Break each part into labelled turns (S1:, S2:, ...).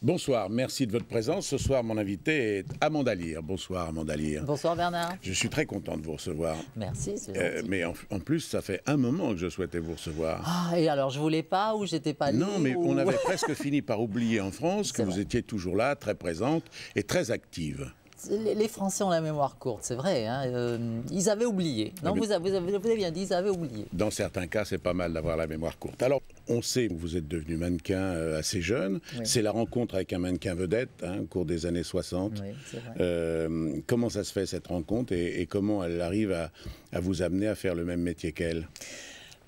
S1: Bonsoir, merci de votre présence. Ce soir, mon invité est Amanda Lear. Bonsoir, Amanda Lear.
S2: Bonsoir, Bernard.
S1: Je suis très content de vous recevoir.
S2: Merci, c'est
S1: Euh, mais en, en plus, ça fait un moment que je souhaitais vous recevoir.
S2: Ah, et alors, je voulais pas ou j'étais pas
S1: non,
S2: libre
S1: mais
S2: ou-
S1: on avait presque fini par oublier en France que vous
S2: vrai.
S1: étiez toujours là, très présente et très active.
S2: Les, Français ont la mémoire courte, c'est vrai. hein, euh, ils avaient oublié. Non,
S1: mais-
S2: vous, avez, vous bien dit, ils avaient oublié.
S1: Dans certains cas, c'est pas mal d'avoir la mémoire courte. Alors, on sait que vous êtes devenu mannequin euh, assez jeune.
S2: Oui.
S1: C'est la rencontre avec un mannequin vedette hein, au cours des années 60.
S2: Oui, c'est vrai.
S1: Euh, comment ça se fait cette rencontre et, et comment elle arrive à, à vous amener à faire le même métier qu'elle?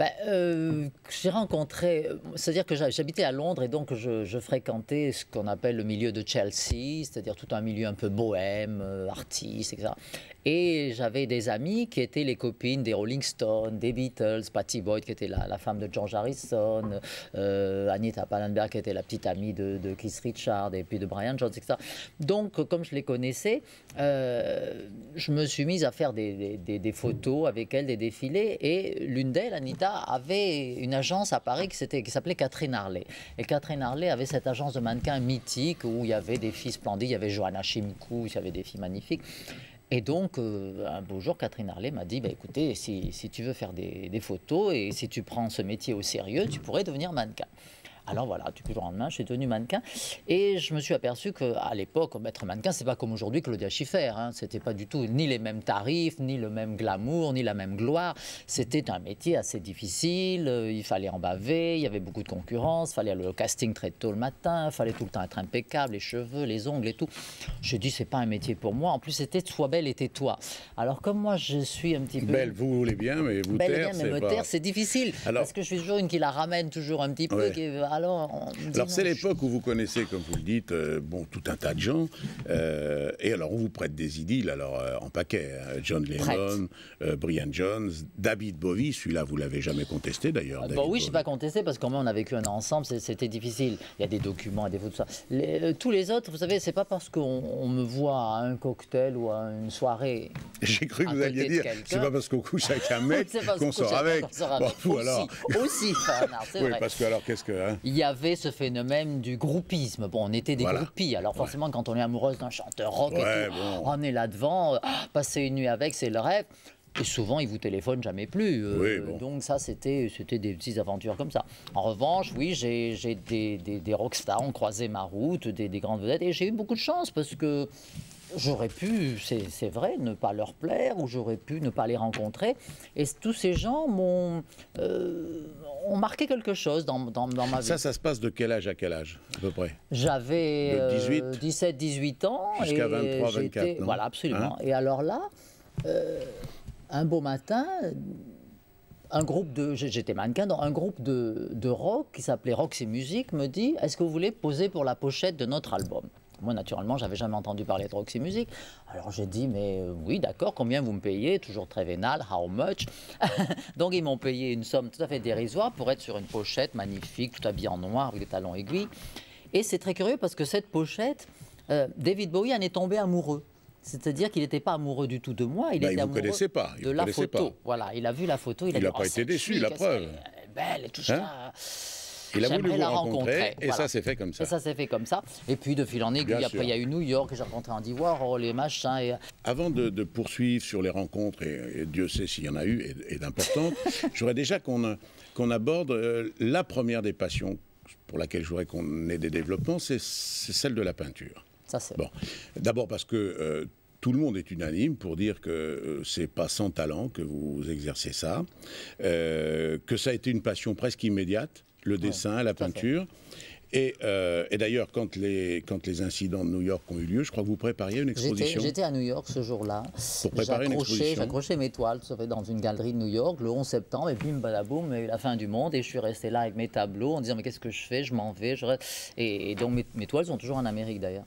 S2: Ben, euh, j'ai rencontré, euh, c'est-à-dire que j'ha- j'habitais à Londres et donc je, fréquentais ce qu'on appelle le milieu de Chelsea, c'est-à-dire tout un milieu un peu bohème, euh, artiste, etc. Et j'avais des amis qui étaient les copines des Rolling Stones, des Beatles, Patty Boyd qui était la, femme de George Harrison, euh, Anita Pallenberg qui était la petite amie de, Keith Richard et puis de Brian Jones, etc. Donc, comme je les connaissais, je me suis mise à faire des photos avec elles, des défilés. Et l'une d'elles, Anita, avait une agence à Paris qui, s'appelait Catherine Harley. Et Catherine Harley avait cette agence de mannequins mythique où il y avait des filles splendides, il y avait Johanna Chimkou, il y avait des filles magnifiques. Et donc, euh, un beau jour, Catherine Harley m'a dit, bah, écoutez, si, tu veux faire des photos et si tu prends ce métier au sérieux, tu pourrais devenir mannequin. Alors voilà, du jour au lendemain, je suis devenu mannequin. Et je me suis aperçu qu'à l'époque, être mannequin, c'est pas comme aujourd'hui Claudia Schiffer. Hein. C'était pas du tout ni les mêmes tarifs, ni le même glamour, ni la même gloire. C'était un métier assez difficile. euh, Il fallait en baver, il y avait beaucoup de concurrence, il fallait aller au casting très tôt le matin, il fallait tout le temps être impeccable, les cheveux, les ongles et tout. J'ai dit, c'est pas un métier pour moi. En plus, c'était sois belle et tais-toi. Alors, comme moi, je suis un petit peu.
S1: Belle, vous voulez bien, mais vous
S2: Belle
S1: taire,
S2: bien, mais me
S1: pas...
S2: taire, c'est difficile.
S1: Alors-
S2: parce que je suis toujours une qui la ramène toujours un petit peu.
S1: Ouais.
S2: qui- alors, on non,
S1: c'est l'époque où vous connaissez, comme vous le dites, euh, bon tout un tas de gens, euh, et alors on vous prête des idylles, alors euh, en paquet, hein. John Lennon, Brian Jones, David Bowie, celui-là vous l'avez jamais contesté d'ailleurs.
S2: Bon, oui, je ne
S1: Bowie.
S2: pas contesté parce qu'au moins on a vécu un an ensemble, c'était difficile. Il y a des documents des photos, tout ça. Les- tous les autres, vous savez, c'est pas parce qu'on on me voit à un cocktail ou à une soirée.
S1: J'ai cru que vous alliez dire, c'est pas parce qu'on couche avec un mec qu'on sort avec.
S2: sort
S1: Bon,
S2: avec.
S1: vous,
S2: aussi,
S1: alors.
S2: aussi, c'est
S1: Oui,
S2: vrai.
S1: parce que alors qu'est-ce que... hein
S2: Il y avait ce phénomène du groupisme. Bon, on était des
S1: Voilà.
S2: groupies. Alors forcément, quand on est amoureuse d'un chanteur rock et
S1: Ouais,
S2: tout,
S1: bon.
S2: on est là devant, euh, ah, passer une nuit avec, c'est le rêve. Et souvent, ils vous téléphonent jamais plus. euh,
S1: Oui, bon.
S2: Donc ça, c'était c'était des petites aventures comme ça. En revanche, oui, j'ai j'ai des, des, des rockstars ont croisé ma route, des, des grandes vedettes, et j'ai eu beaucoup de chance parce que j'aurais pu, c'est vrai, ne pas leur plaire, ou j'aurais pu ne pas les rencontrer. Et tous ces gens m'ont euh, ont marqué quelque chose dans, dans, dans ma vie.
S1: Ça, ça se passe de quel âge à quel âge, à peu près?
S2: J'avais
S1: De 18?
S2: 17, 18 ans.
S1: Jusqu'à
S2: et
S1: 23,
S2: j'étais-
S1: 24, non?
S2: Voilà, absolument.
S1: Hein?
S2: Et alors là, euh, un beau matin, un groupe de. J'étais mannequin dans un groupe de, de rock qui s'appelait Roxy Music me dit Est-ce que vous voulez poser pour la pochette de notre album? Moi, naturellement, j'avais jamais entendu parler de Roxy Music. Alors j'ai dit, mais euh, oui, d'accord, combien vous me payez? Toujours très vénal, how much? Donc ils m'ont payé une somme tout à fait dérisoire pour être sur une pochette magnifique, tout habillé en noir, avec des talons aiguilles. Et c'est très curieux parce que cette pochette, euh, David Bowie en est tombé amoureux. C'est-à-dire qu'il n'était pas amoureux du tout de moi, il
S1: Bah,
S2: était amoureux
S1: connaissait pas, il
S2: de la photo.
S1: pas.
S2: Voilà, il a vu la photo, il a
S1: Il
S2: dit,
S1: n'a pas
S2: Oh,
S1: été déçu, la preuve.
S2: qu'elle est belle et tout
S1: Hein
S2: ça.
S1: Il a voulu
S2: J'aimerais
S1: vous
S2: la
S1: rencontrer, et
S2: voilà.
S1: ça s'est fait comme ça.
S2: Et ça s'est fait comme ça. Et puis de fil en aiguille,
S1: Bien
S2: après il y a eu New York, j'ai rencontré Andy Warhol, les machins. Et...
S1: Avant de, de poursuivre sur les rencontres, et, et Dieu sait s'il y en a eu, et, et d'importantes, j'aurais déjà qu'on euh, qu'on aborde euh, la première des passions pour laquelle je voudrais qu'on ait des développements, c'est c'est celle de la peinture.
S2: Ça, c'est
S1: Bon, d'abord parce que euh, tout le monde est unanime pour dire que euh, c'est pas sans talent que vous exercez ça, euh, que ça a été une passion presque immédiate, le dessin, la peinture. Et, euh, et d'ailleurs, quand les, quand les incidents de New York ont eu lieu, je crois que vous prépariez une exposition.
S2: j'étais à New York ce jour-là.
S1: Pour préparer une exposition.
S2: J'accrochais mes toiles ça fait, dans une galerie de New York le 11 septembre, et bim, badaboum, il y a eu la fin du monde, et je suis resté là avec mes tableaux en disant Mais qu'est-ce que je fais? Je m'en vais. Je. Et, et donc mes, mes toiles sont toujours en Amérique d'ailleurs.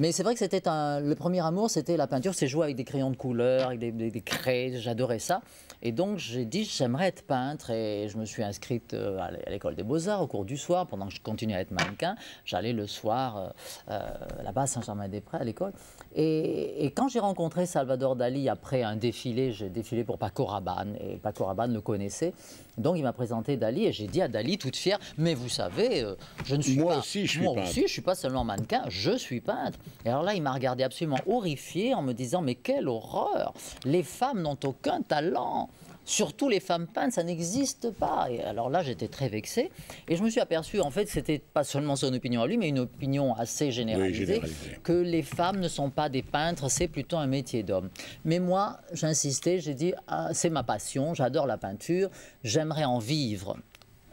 S2: Mais c'est vrai que c'était le premier amour, c'était la peinture, c'est jouer avec des crayons de couleur, avec des, des, des craies, j'adorais ça. Et donc j'ai dit j'aimerais être peintre et je me suis inscrite euh, à l'école des beaux-arts au cours du soir pendant que je continuais à être mannequin. J'allais le soir euh, euh, là-bas à Saint-Germain-des-Prés à l'école. Et, et quand j'ai rencontré Salvador Dali après un défilé, j'ai défilé pour Paco Rabanne et Paco Rabanne le connaissait. Donc il m'a présenté Dali et j'ai dit à Dali toute fière mais vous savez euh, je ne suis
S1: Moi
S2: pas
S1: aussi, je
S2: moi aussi je suis pas seulement mannequin, je suis peintre. Et alors là il m'a regardé absolument horrifié en me disant mais quelle horreur les femmes n'ont aucun talent. Surtout les femmes peintres, ça n'existe pas. Et alors là, j'étais très vexé. Et je me suis aperçu, en fait, que c'était pas seulement son opinion à lui, mais une opinion assez généralisée,
S1: généralisée.
S2: que les femmes ne sont pas des peintres, c'est plutôt un métier d'homme. Mais moi, j'insistais, j'ai dit, ah, c'est ma passion, j'adore la peinture, j'aimerais en vivre.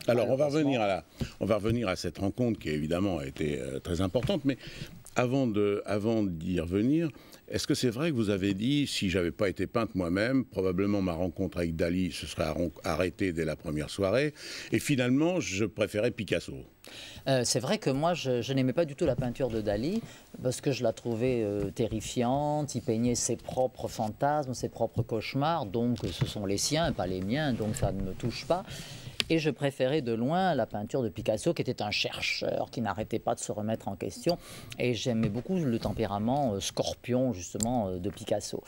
S1: Alors, on va, revenir à la, on va revenir à cette rencontre qui, évidemment, a été euh, très importante. Mais avant de- avant d'y revenir, est-ce que c'est vrai que vous avez dit, si j'avais pas été peintre moi-même, probablement ma rencontre avec Dali se serait arrêtée dès la première soirée, et finalement, je préférais Picasso?
S2: Euh, c'est vrai que moi, je, je n'aimais pas du tout la peinture de Dali parce que je la trouvais euh, terrifiante. Il peignait ses propres fantasmes, ses propres cauchemars, donc euh, ce sont les siens, pas les miens, donc ça ne me touche pas. Et je préférais de loin la peinture de Picasso, qui était un chercheur qui n'arrêtait pas de se remettre en question. Et j'aimais beaucoup le tempérament euh, scorpion, justement, euh, de Picasso.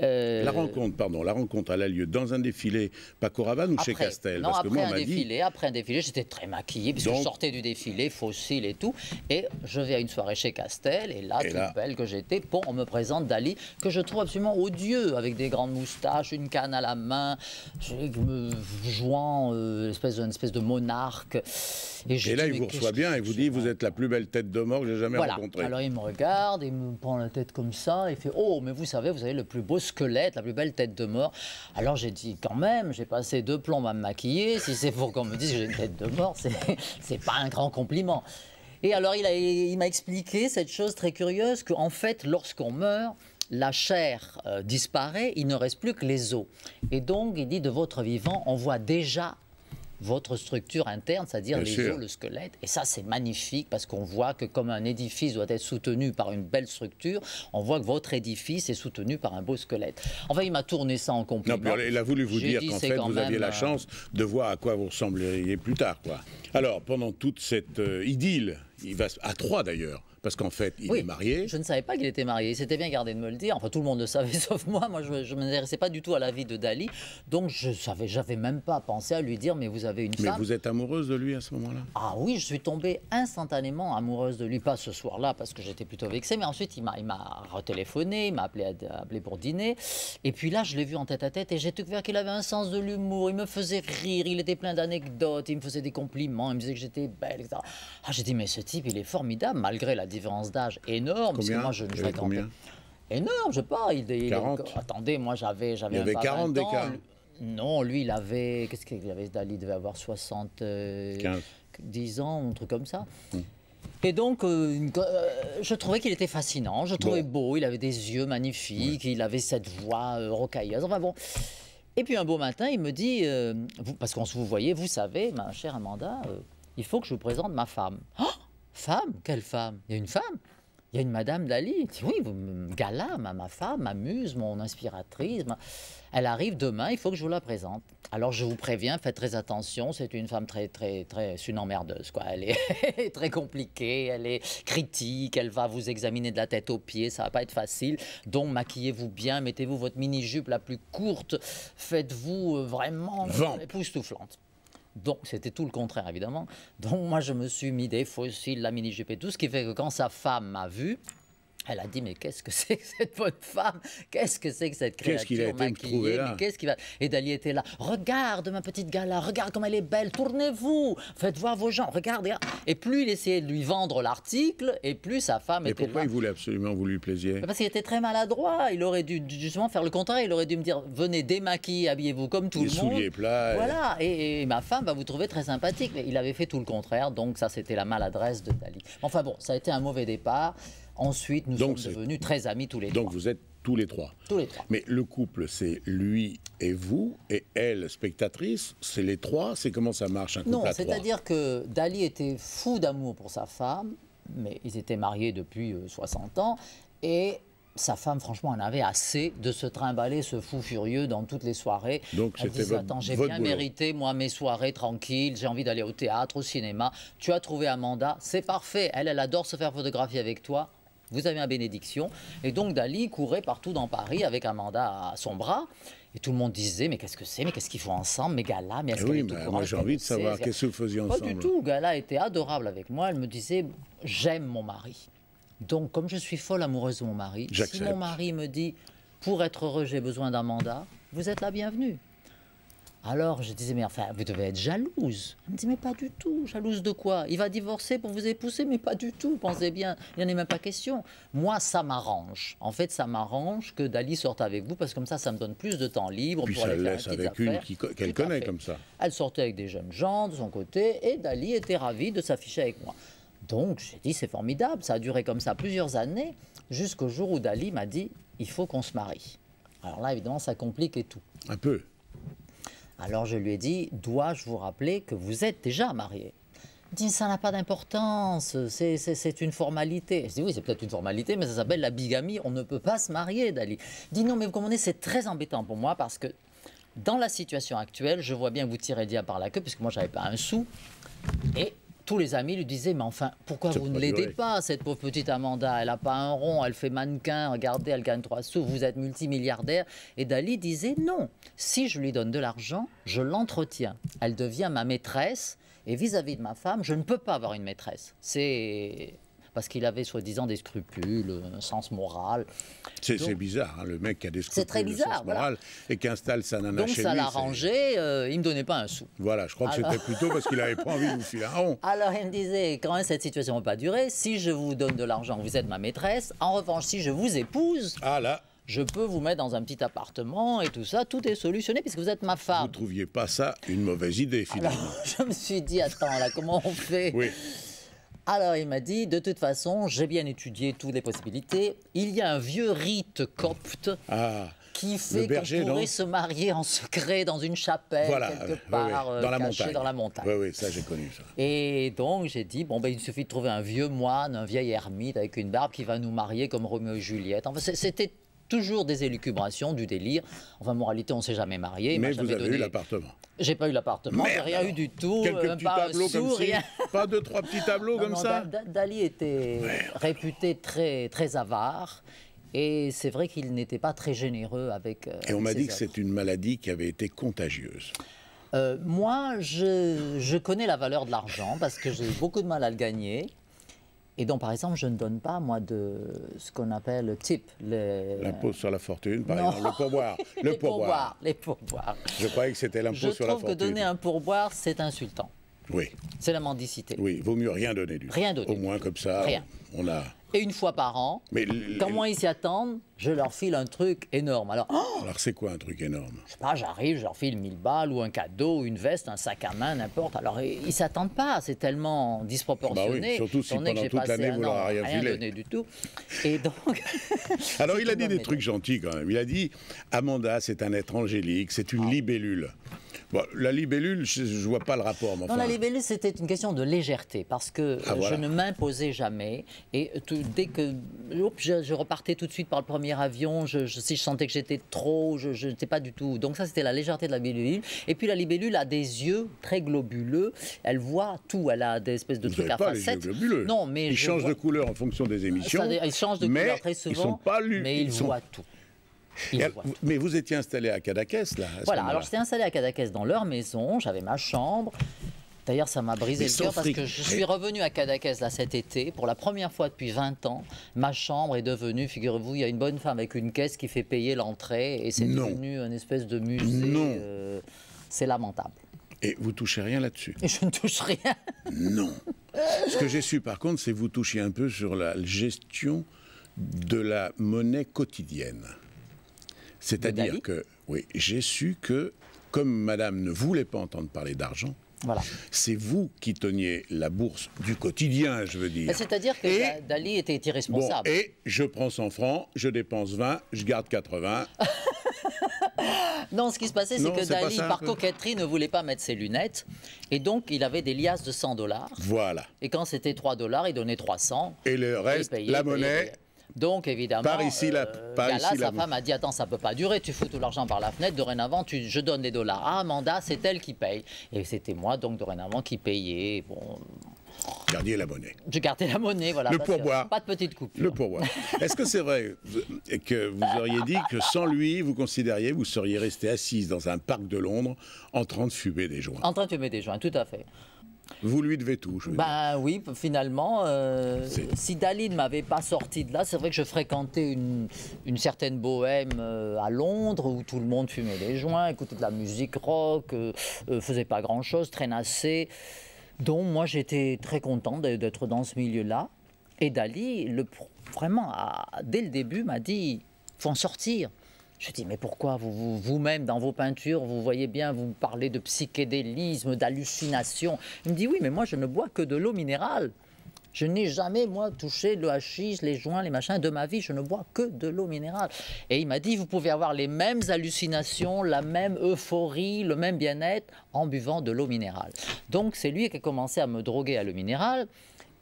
S2: Euh,
S1: La rencontre, pardon, la rencontre, elle a lieu dans un défilé Paco Rabanne ou chez Castel?
S2: Non,
S1: Parce que
S2: après
S1: moi,
S2: un
S1: dit,
S2: défilé, après un défilé, j'étais très maquillée puisque
S1: Donc-
S2: je sortais du défilé, fossile et tout, et je vais à une soirée chez Castel et là,
S1: Et
S2: toute
S1: là-
S2: belle que j'étais, bon, on me présente Dali que je trouve absolument odieux avec des grandes moustaches, une canne à la main, jouant euh, espèce, une espèce de monarque. Et,
S1: là, il vous reçoit bien et vous dit, vous êtes la plus belle tête de mort que j'ai jamais
S2: voilà.
S1: rencontrée.
S2: Alors il me regarde, il me prend la tête comme ça, il fait Oh, mais vous savez, vous avez le plus beau squelette, la plus belle tête de mort. Alors j'ai dit Quand même, j'ai passé deux plombs à me maquiller. Si c'est pour qu'on me dise que j'ai une tête de mort, c'est, pas un grand compliment. Et alors il m'a expliqué cette chose très curieuse qu'en fait, lorsqu'on meurt, la chair euh, disparaît, il ne reste plus que les os. Et donc, il dit de votre vivant, on voit déjà votre structure interne, c'est-à-dire les
S1: sûr.
S2: os, le squelette. Et ça, c'est magnifique parce qu'on voit que comme un édifice doit être soutenu par une belle structure, on voit que votre édifice est soutenu par un beau squelette. Enfin, il m'a tourné ça en
S1: Non,
S2: compliment.
S1: puis il a voulu vous dire qu'en fait, vous aviez la
S2: euh,
S1: chance de voir à quoi vous ressembleriez plus tard. Quoi. Alors, pendant toute cette euh, idylle, il va à trois d'ailleurs, parce qu'en fait, il
S2: Oui,
S1: est marié.
S2: Je ne savais pas qu'il était marié. Il s'était bien gardé de me le dire. Enfin, tout le monde le savait, sauf moi. Moi, je ne m'intéressais pas du tout à la vie de Dali. Donc, je savais, j'avais même pas pensé à lui dire, mais vous avez une
S1: Mais
S2: femme.
S1: vous êtes amoureuse de lui à ce moment-là?
S2: Ah oui, je suis tombée instantanément amoureuse de lui, pas ce soir-là parce que j'étais plutôt vexée, mais ensuite il m'a, il m'a retéléphoné, il m'a appelé, à- appelé pour dîner, et puis là je l'ai vu en tête à tête et j'ai découvert qu'il avait un sens de l'humour, il me faisait rire, il était plein d'anecdotes, il me faisait des compliments, il me disait que j'étais belle, etc. Ah j'ai dit mais ce type il est formidable malgré la différence d'âge énorme, parce que moi je ne
S1: combien
S2: Énorme, je sais pas. Il, il-
S1: 40.
S2: attendez, moi j'avais, j'avais
S1: Il y avait
S2: même pas
S1: 40
S2: 20 ans.
S1: d'écart.
S2: Non, lui il avait, qu'est-ce qu'il avait Dali devait avoir 60, euh,
S1: 15.
S2: 10 ans, un truc comme ça. Et donc, euh, une- euh, je trouvais qu'il était fascinant, je trouvais beau, il avait des yeux magnifiques, il avait cette voix euh, rocailleuse, enfin bon. Et puis un beau matin, il me dit, vous- parce qu'on se vous voyez, vous savez, ma chère Amanda, il faut que je vous présente ma femme. Oh, femme? Quelle femme? Il y a une femme il y a une Madame Dali. Oui, Gala, ma, ma femme, ma muse, mon inspiratrice. ma- Elle arrive demain, il faut que je vous la présente. Alors je vous préviens, faites très attention, c'est une femme très, très, très, c'est une emmerdeuse, quoi. Elle est très compliquée, elle est critique, elle va vous examiner de la tête aux pieds, ça va pas être facile. Donc maquillez-vous bien, mettez-vous votre mini-jupe la plus courte, faites-vous euh, vraiment époustouflante. Donc, c'était tout le contraire, évidemment. Donc, moi, je me suis mis des fossiles, la mini-jupe et tout, ce qui fait que quand sa femme m'a vu, elle a dit mais qu'est-ce que c'est que cette bonne femme? Qu'est-ce que c'est que cette créature
S1: Qu'est-ce qu'il a été me
S2: maquillée?
S1: là?
S2: Mais qu'est-ce qui va Et Dali était là. Regarde ma petite gala, regarde comme elle est belle. Tournez-vous, faites voir vos gens. Regardez. Et plus il essayait de lui vendre l'article, et plus sa femme
S1: Et
S2: était
S1: pourquoi
S2: là.
S1: il voulait absolument vous lui plaisiez?
S2: Parce qu'il était très maladroit. Il aurait dû justement faire le contraire. Il aurait dû me dire venez démaquiller, habillez-vous comme tout
S1: Les
S2: le monde.
S1: souliers plats. et-
S2: Voilà, et, et ma femme va vous trouver très sympathique. Mais il avait fait tout le contraire, donc ça c'était la maladresse de Dali. Enfin bon, ça a été un mauvais départ. Ensuite, nous
S1: Donc,
S2: sommes devenus très amis tous les
S1: Donc
S2: trois.
S1: vous êtes tous les trois.
S2: Tous les trois.
S1: Mais le couple, c'est lui et vous, et elle, spectatrice, c'est les trois. C'est comment ça marche un couple
S2: Non, c'est-à-dire que Dali était fou d'amour pour sa femme, mais ils étaient mariés depuis 60 ans. Et sa femme, franchement, en avait assez de se trimballer ce fou furieux dans toutes les soirées.
S1: Donc c'était
S2: Attends, j'ai bien mérité, moi, mes soirées tranquilles, j'ai envie d'aller au théâtre, au cinéma. Tu as trouvé Amanda, c'est parfait. Elle, elle adore se faire photographier avec toi. Vous avez une bénédiction. Et donc Dali courait partout dans Paris avec Amanda à son bras. Et tout le monde disait, mais qu'est-ce que c'est? Mais qu'est-ce qu'ils font ensemble? Mais Gala, mais est-ce
S1: oui, Moi, j'ai envie de savoir, qu'est-ce que vous faisiez ensemble
S2: Pas du tout. Gala était adorable avec moi. Elle me disait, j'aime mon mari. Donc, comme je suis folle amoureuse de mon mari, si mon mari me dit pour être heureux, j'ai besoin d'un mandat, vous êtes la bienvenue. Alors je disais, mais enfin, vous devez être jalouse. Elle me dit, mais pas du tout. Jalouse de quoi? Il va divorcer pour vous épouser, mais pas du tout. Pensez bien, il n'y en a même pas question. Moi, ça m'arrange. En fait, ça m'arrange que Dali sorte avec vous, parce que comme ça, ça me donne plus de temps libre
S1: Puis
S2: pour
S1: ça
S2: aller faire
S1: laisse avec une qu'elle connaît comme ça.
S2: Elle sortait avec des jeunes gens de son côté, et Dali était ravi de s'afficher avec moi. Donc j'ai dit c'est formidable, ça a duré comme ça plusieurs années, jusqu'au jour où Dali m'a dit il faut qu'on se marie. Alors là évidemment ça complique et tout.
S1: Un peu.
S2: Alors je lui ai dit dois-je vous rappeler que vous êtes déjà marié? Il dit ça n'a pas d'importance, c'est une formalité. Je dis oui, c'est peut-être une formalité, mais ça s'appelle la bigamie, on ne peut pas se marier, Dali. Il dit non, mais vous comprenez, c'est très embêtant pour moi parce que dans la situation actuelle, je vois bien que vous tirez dia par la queue, puisque moi, j'avais pas un sou. Et tous les amis lui disaient Mais enfin, pourquoi vous ne l'aidez pas, cette pauvre petite Amanda? Elle n'a pas un rond, elle fait mannequin, regardez, elle gagne trois sous, vous êtes multimilliardaire. Et Dali disait Non, si je lui donne de l'argent, je l'entretiens. Elle devient ma maîtresse. Et vis à -vis de ma femme, je ne peux pas avoir une maîtresse. C'est parce qu'il avait soi-disant des scrupules, un sens moral.
S1: C'est bizarre, hein, le mec qui a des scrupules,
S2: très bizarre,
S1: moral, et qui installe sa nana
S2: Donc
S1: chez
S2: ça
S1: lui.
S2: l'arrangeait, euh, il ne me donnait pas un sou.
S1: Voilà, je crois que c'était plutôt parce qu'il n'avait pas envie de vous filer un rond.
S2: Alors il me disait, quand même cette situation ne va pas durer, si je vous donne de l'argent, vous êtes ma maîtresse, en revanche, si je vous épouse...
S1: Ah là
S2: je peux vous mettre dans un petit appartement et tout ça, tout est solutionné puisque vous êtes ma femme. Vous
S1: ne trouviez pas ça une mauvaise idée finalement
S2: Alors, Je me suis dit, attends, là, comment on fait?
S1: Oui.
S2: Alors il m'a dit, de toute façon, j'ai bien étudié toutes les possibilités. Il y a un vieux rite copte.
S1: Ah,
S2: qui fait qu'on pourrait se marier en secret dans une chapelle quelque part
S1: dans, la
S2: montagne. dans la montagne. Oui,
S1: oui, ça j'ai connu ça.
S2: Et donc j'ai dit bon ben il suffit de trouver un vieux moine, un vieil ermite avec une barbe qui va nous marier comme Roméo et Juliette. Enfin c'était toujours des élucubrations, du délire. Enfin, moralité, on ne s'est jamais marié.
S1: Mais vous avez eu l'appartement.
S2: J'ai pas eu l'appartement, j'ai rien eu du tout.
S1: Quelques petits pas tableaux comme ça. Pas deux, trois petits tableaux comme ça.
S2: Dali était réputé très, très avare. Et c'est vrai qu'il n'était pas très généreux avec. Euh,
S1: et on m'a dit que c'est une maladie qui avait été contagieuse.
S2: Euh, moi, je, je, connais la valeur de l'argent parce que j'ai eu beaucoup de mal à le gagner. Et donc, par exemple, je ne donne pas, moi, de ce qu'on appelle le type.
S1: L'impôt sur la fortune, par exemple, le pourboire. Le
S2: les pourboires. Les pourboires.
S1: Je croyais que c'était l'impôt sur la fortune.
S2: Je trouve que donner un pourboire, c'est insultant.
S1: Oui.
S2: C'est la mendicité.
S1: Oui, vaut mieux rien donner du
S2: Rien donner.
S1: Au moins, comme ça,
S2: rien.
S1: on a
S2: et une fois par an. Mais quand moi ils s'y attendent, je leur file un truc énorme. Alors,
S1: oh Alors c'est quoi un truc énorme?
S2: Je sais pas, j'arrive, je leur file 1000 balles ou un cadeau, une veste, un sac à main, n'importe. Alors ils s'attendent pas, c'est tellement disproportionné.
S1: Bah oui, surtout si pendant toute l'année vous leur rien,
S2: rien donné du tout. Et donc.
S1: Alors il a dit des trucs gentils quand même. Il a dit Amanda, c'est un être angélique, c'est une ah. La libellule, je ne vois pas le rapport.
S2: Non, la libellule, c'était une question de légèreté, parce que ah, je ne m'imposais jamais. Et dès que je, repartais tout de suite par le premier avion, je, si je sentais que j'étais trop, je n'étais pas du tout. Donc ça, c'était la légèreté de la libellule. Et puis la libellule a des yeux très globuleux. Elle voit tout. Elle a des espèces de trucs à
S1: pas facettes. Les yeux globuleux.
S2: Non, mais
S1: ils changent de couleur en fonction des émissions.
S2: ils changent de couleur très souvent.
S1: Ils sont pas lus.
S2: Mais ils, voient tout
S1: mais vous étiez installé à Cadaquès, là
S2: Voilà, alors j'étais installé à Cadaquès dans leur maison, j'avais ma chambre. D'ailleurs, ça m'a brisé le cœur parce que je suis revenu à Cadaquès là cet été pour la première fois depuis 20 ans. Ma chambre est devenue, figurez-vous, il y a une bonne femme avec une caisse qui fait payer l'entrée et c'est devenu une espèce de musée.
S1: Non.
S2: Euh, c'est lamentable.
S1: Et vous touchez rien là-dessus
S2: je ne touche rien.
S1: Non. Ce que j'ai su par contre, c'est que vous touchiez un peu sur la gestion de la monnaie quotidienne. C'est-à-dire que, oui, j'ai su que, comme madame ne voulait pas entendre parler d'argent,
S2: voilà.
S1: C'est vous qui teniez la bourse du quotidien, je veux dire.
S2: C'est-à-dire que Dali était irresponsable.
S1: et je prends 100 francs, je dépense 20, je garde 80.
S2: Non, ce qui se passait, c'est que Dali, par coquetterie, ne voulait pas mettre ses lunettes. Et donc, il avait des liasses de 100 dollars.
S1: Voilà.
S2: Et quand c'était 3 dollars, il donnait 300.
S1: Et le reste,
S2: payait,
S1: la
S2: payait,
S1: monnaie.
S2: payait. Donc évidemment,
S1: Par ici, la- par
S2: Gala,
S1: ici, la-
S2: sa femme a dit attends ça peut pas durer, tu fous tout l'argent par la fenêtre. Dorénavant, tu, je donne les dollars. Ah Amanda, c'est elle qui paye. Et c'était moi donc dorénavant qui payais. Bon,
S1: Gardiez la monnaie.
S2: je gardais la monnaie, voilà.
S1: Le pourboire.
S2: Pas de petite coupure.
S1: Le pourboire. Est-ce que c'est vrai que vous auriez dit que sans lui, vous considériez, vous seriez resté assise dans un parc de Londres en train de fumer des joints?
S2: En train de fumer des joints, tout à fait.
S1: Vous lui devez tout, je veux dire.
S2: Ben oui, finalement, euh, si Dali ne m'avait pas sorti de là, c'est vrai que je fréquentais une, une certaine bohème euh, à Londres où tout le monde fumait des joints, écoutait de la musique rock, euh, faisait pas grand-chose, traînassait. Donc moi j'étais très content d'être dans ce milieu-là. Et Dali, le, vraiment, a- dès le début, m'a dit, faut en sortir. Je dis, mais pourquoi vous- vous- vous-même, dans vos peintures, vous voyez bien, vous parlez de psychédélisme, d'hallucination. Il me dit, oui, mais moi, je ne bois que de l'eau minérale. Je n'ai jamais, moi, touché le hachis, les joints, les machins de ma vie. Je ne bois que de l'eau minérale. Et il m'a dit, vous pouvez avoir les mêmes hallucinations, la même euphorie, le même bien-être en buvant de l'eau minérale. Donc, c'est lui qui a commencé à me droguer à l'eau minérale.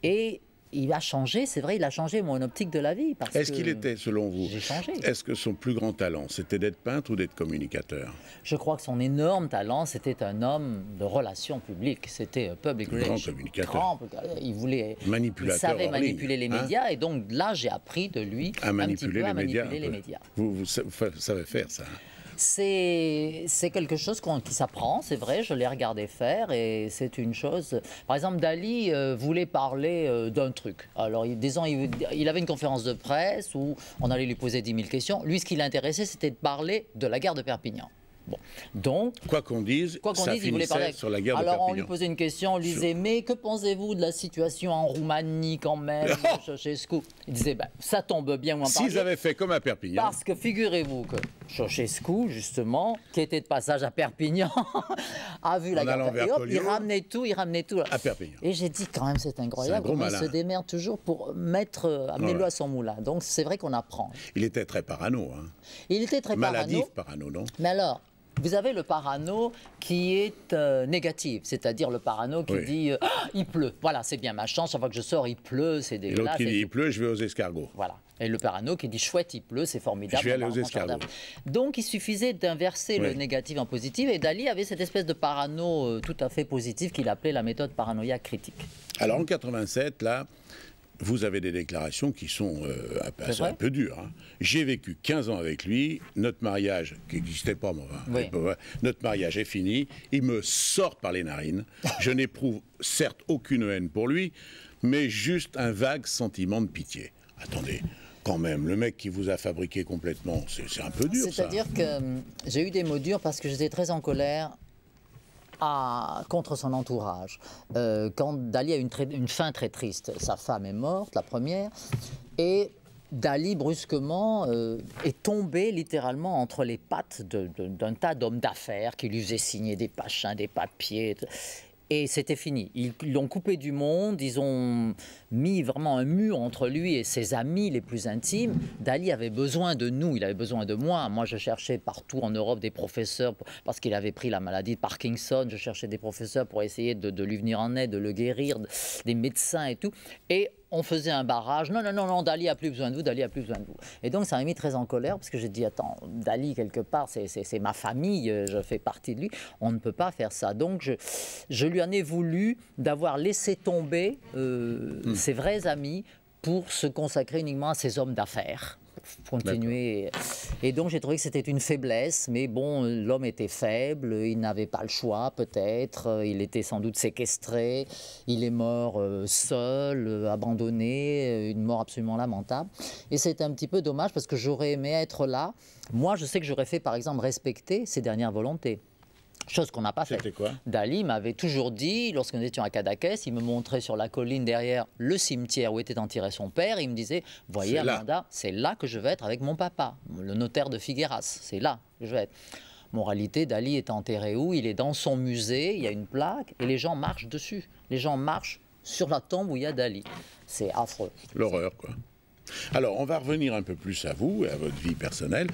S2: Et il a changé, c'est vrai, il a changé mon optique de la vie.
S1: Est-ce qu'il était, selon vous,
S2: J'ai changé.
S1: est-ce que son plus grand talent, c'était d'être peintre ou d'être communicateur?
S2: Je crois que son énorme talent, c'était un homme de relations publiques. C'était un public
S1: Grand
S2: relation.
S1: communicateur.
S2: Grand, il voulait,
S1: Manipulateur
S2: il savait manipuler
S1: ligne,
S2: les
S1: hein
S2: médias, et donc là, j'ai appris de lui
S1: À
S2: un petit
S1: manipuler
S2: peu à
S1: les médias.
S2: manipuler
S1: un
S2: les médias.
S1: Vous, vous sa- vous savez faire ça.
S2: C'est c'est quelque chose qu'on- qui s'apprend, c'est vrai, je l'ai regardé faire et c'est une chose. Par exemple, Dali euh, voulait parler euh, d'un truc. Alors, il, disons, il, il avait une conférence de presse où on allait lui poser 10 000 questions. Lui, ce qui l'intéressait, c'était de parler de la guerre de Perpignan. Bon. Donc,
S1: Quoi qu'on dise,
S2: Quoi
S1: ça
S2: dise, il voulait parler.
S1: sur la guerre
S2: Alors
S1: de
S2: on
S1: Perpignan.
S2: lui posait une question, on lui disait Mais que pensez-vous de la situation en Roumanie quand même Il disait ben, Ça tombe bien, où en
S1: S'ils avaient fait comme à Perpignan,
S2: Parce que figurez-vous que Ceausescu, justement, qui était de passage à Perpignan, a vu la
S1: En
S2: guerre. Et hop, il ramenait tout, il ramenait tout.
S1: à Perpignan.
S2: Et j'ai dit quand même c'est incroyable il
S1: malin.
S2: se démerde toujours pour mettre, euh, amener
S1: Voilà.
S2: l'eau à son moulin. Donc c'est vrai qu'on apprend.
S1: Il était très parano, hein.
S2: Il était très
S1: maladif
S2: parano.
S1: parano, non?
S2: Mais alors, vous avez le parano qui est euh, négatif, c'est-à-dire le parano qui
S1: Oui.
S2: dit euh, Ah, il pleut. Voilà, c'est bien ma chance. Chaque fois que je sors, il pleut, c'est
S1: Et l'autre
S2: dégueulasse.
S1: qui dit il pleut, je vais aux escargots.
S2: Voilà. Et le parano qui dit chouette, il pleut, c'est formidable.
S1: Je vais aller aux escargots.
S2: Donc il suffisait d'inverser le négatif en positif. Et Dali avait cette espèce de parano euh, tout à fait positif qu'il appelait la méthode paranoïa critique.
S1: Alors en 87, là, vous avez des déclarations qui sont euh, un,
S2: vrai
S1: un peu dures. hein. J'ai vécu 15 ans avec lui, notre mariage, qui n'existait pas, moi,
S2: Oui.
S1: notre mariage est fini, il me sort par les narines. Je n'éprouve certes aucune haine pour lui, mais juste un vague sentiment de pitié. Attendez, quand même, le mec qui vous a fabriqué complètement, c'est un peu dur.
S2: C'est-à-dire que hum, j'ai eu des mots durs parce que j'étais très en colère contre son entourage. Euh, quand Dali a une, fin très triste, sa femme est morte, la première, et Dali brusquement euh, est tombé littéralement entre les pattes d'un tas d'hommes d'affaires qui lui faisaient signer des pachins, des papiers. Et c'était fini. Ils l'ont coupé du monde, ils ont mis vraiment un mur entre lui et ses amis les plus intimes. Dali avait besoin de nous, il avait besoin de moi. Moi, je cherchais partout en Europe des professeurs parce qu'il avait pris la maladie de Parkinson. Je cherchais des professeurs pour essayer de, lui venir en aide, de le guérir, de- des médecins et tout. Et on faisait un barrage. Non, non, non, non, Dali a plus besoin de vous, Dali a plus besoin de vous. Et donc, ça m'a mis très en colère parce que j'ai dit, attends, Dali, quelque part, c'est- ma famille, euh, je fais partie de lui. On ne peut pas faire ça. Donc, je, je lui en ai voulu d'avoir laissé tomber euh, ses vrais amis pour se consacrer uniquement à ses hommes d'affaires. Continuer. Et donc j'ai trouvé que c'était une faiblesse, mais bon, l'homme était faible, il n'avait pas le choix peut-être, il était sans doute séquestré, il est mort euh, seul, euh, abandonné, euh, une mort absolument lamentable. Et c'est un petit peu dommage parce que j'aurais aimé être là. Moi, je sais que j'aurais fait par exemple respecter ses dernières volontés. Chose qu'on n'a pas.
S1: C'était quoi
S2: Dali m'avait toujours dit, lorsque nous étions à Cadaquès, il me montrait sur la colline derrière le cimetière où était enterré son père, il me disait, voyez. Amanda, c'est là que je vais être avec mon papa, le notaire de Figueras, c'est là que je vais être. Moralité, Dali est enterré où? Il est dans son musée, il y a une plaque, et les gens marchent dessus. Les gens marchent sur la tombe où il y a Dali. C'est affreux.
S1: L'horreur, quoi. Alors, on va revenir un peu plus à vous et à votre vie personnelle.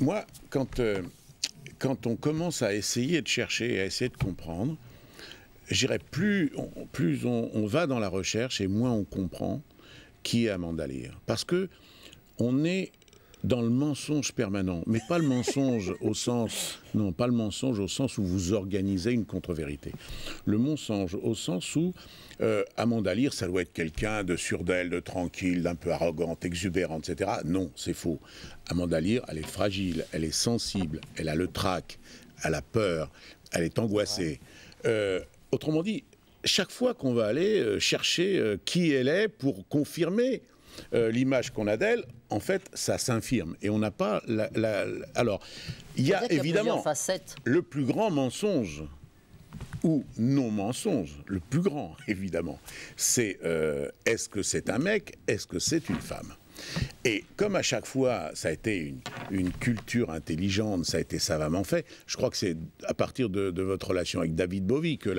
S1: Moi, quand, euh, quand on commence à essayer de chercher, à essayer de comprendre, j'irais plus, on, plus on, va dans la recherche et moins on comprend qui est Amanda Lear. Parce que on est dans le mensonge permanent, mais pas le mensonge au sens, non, pas le mensonge au sens où vous organisez une contre-vérité. Le mensonge au sens où euh, Amanda Lear, ça doit être quelqu'un de sûr d'elle, de tranquille, d'un peu arrogante, exubérante, etc. Non, c'est faux. Amanda Lear, elle est fragile, elle est sensible, elle a le trac, elle a peur, elle est angoissée. Euh, autrement dit, chaque fois qu'on va aller euh, chercher qui elle est pour confirmer l'image qu'on a d'elle, en fait, ça s'infirme. Et on n'a pas la, Alors, il y a évidemment le plus grand mensonge ou non-mensonge, le plus grand évidemment, c'est euh, est-ce que c'est un mec, est-ce que c'est une femme? Et comme à chaque fois, ça a été une, culture intelligente, ça a été savamment fait, je crois que c'est à partir de, votre relation avec David Bowie que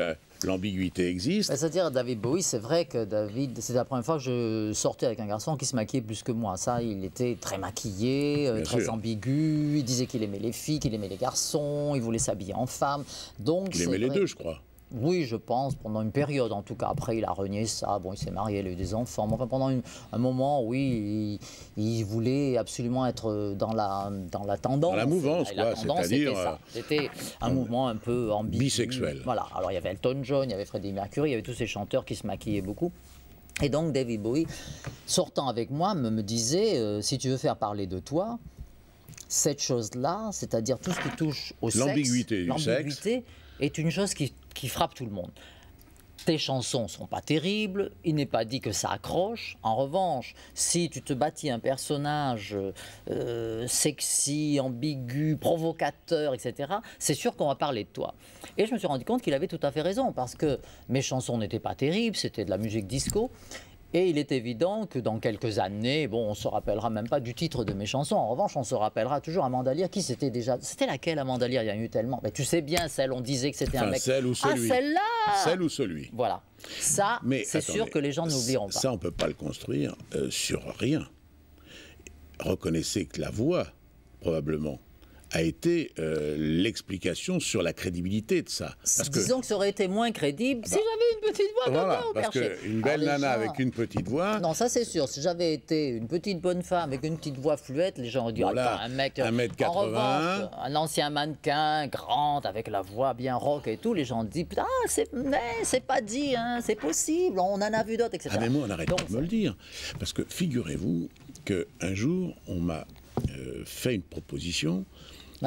S1: l'ambiguïté existe.
S2: Bah, c'est-à-dire, David Bowie, c'est vrai que David, c'est la première fois que je sortais avec un garçon qui se maquillait plus que moi. Ça, il était très maquillé, euh, très ambigu, il disait qu'il aimait les filles, qu'il aimait les garçons, il voulait s'habiller en femme. Donc,
S1: il aimait les deux, je crois.
S2: Oui, je pense, pendant une période en tout cas. Après, il a renié ça. Bon, il s'est marié, il a eu des enfants. Mais enfin, pendant un moment, oui, il, voulait absolument être dans la, dans la tendance. Dans
S1: la mouvance, quoi. C'est-à-dire.
S2: Euh, c'était un mouvement un peu ambigu.
S1: Bisexuel.
S2: Voilà. Alors, il y avait Elton John, il y avait Freddie Mercury, il y avait tous ces chanteurs qui se maquillaient beaucoup. Et donc, David Bowie, sortant avec moi, me, me disait euh, si tu veux faire parler de toi, cette chose-là, c'est-à-dire tout ce qui touche au sexe,
S1: l'ambiguïté du sexe,
S2: est une chose qui qui frappe tout le monde. Tes chansons sont pas terribles, il n'est pas dit que ça accroche. En revanche, si tu te bâtis un personnage euh, sexy, ambigu, provocateur, etc., c'est sûr qu'on va parler de toi. Et je me suis rendu compte qu'il avait tout à fait raison, parce que mes chansons n'étaient pas terribles, c'était de la musique disco. Et il est évident que dans quelques années, bon, on se rappellera même pas du titre de mes chansons. En revanche, on se rappellera toujours Amanda Lear. Qui c'était déjà C'était laquelle Amanda Lear? Il y a eu tellement. Mais tu sais bien, celle, on disait que c'était un mec.
S1: Celle ou celui.
S2: Ah, celle-là
S1: Celle ou celui.
S2: Voilà. Ça, c'est sûr que les gens n'oublieront pas.
S1: Ça, on peut pas le construire euh, sur rien. Reconnaissez que la voix, probablement, a été euh, l'explication sur la crédibilité de ça.
S2: Parce Disons que... ça aurait été moins crédible si bah, j'avais une petite voix
S1: voilà, comme parce qu'une belle nana avec une petite voix...
S2: Non, ça c'est sûr. Si j'avais été une petite bonne femme avec une petite voix fluette, les gens auraient dit voilà, un mec...
S1: Un mètre 80.
S2: un ancien mannequin, grand, avec la voix bien rock et tout, les gens disent « Ah, c'est pas dit, hein, c'est possible, on en a vu d'autres, etc. »
S1: Ah mais moi, on arrête pas de me le dire. Parce que figurez-vous qu'un jour, on m'a euh, fait une proposition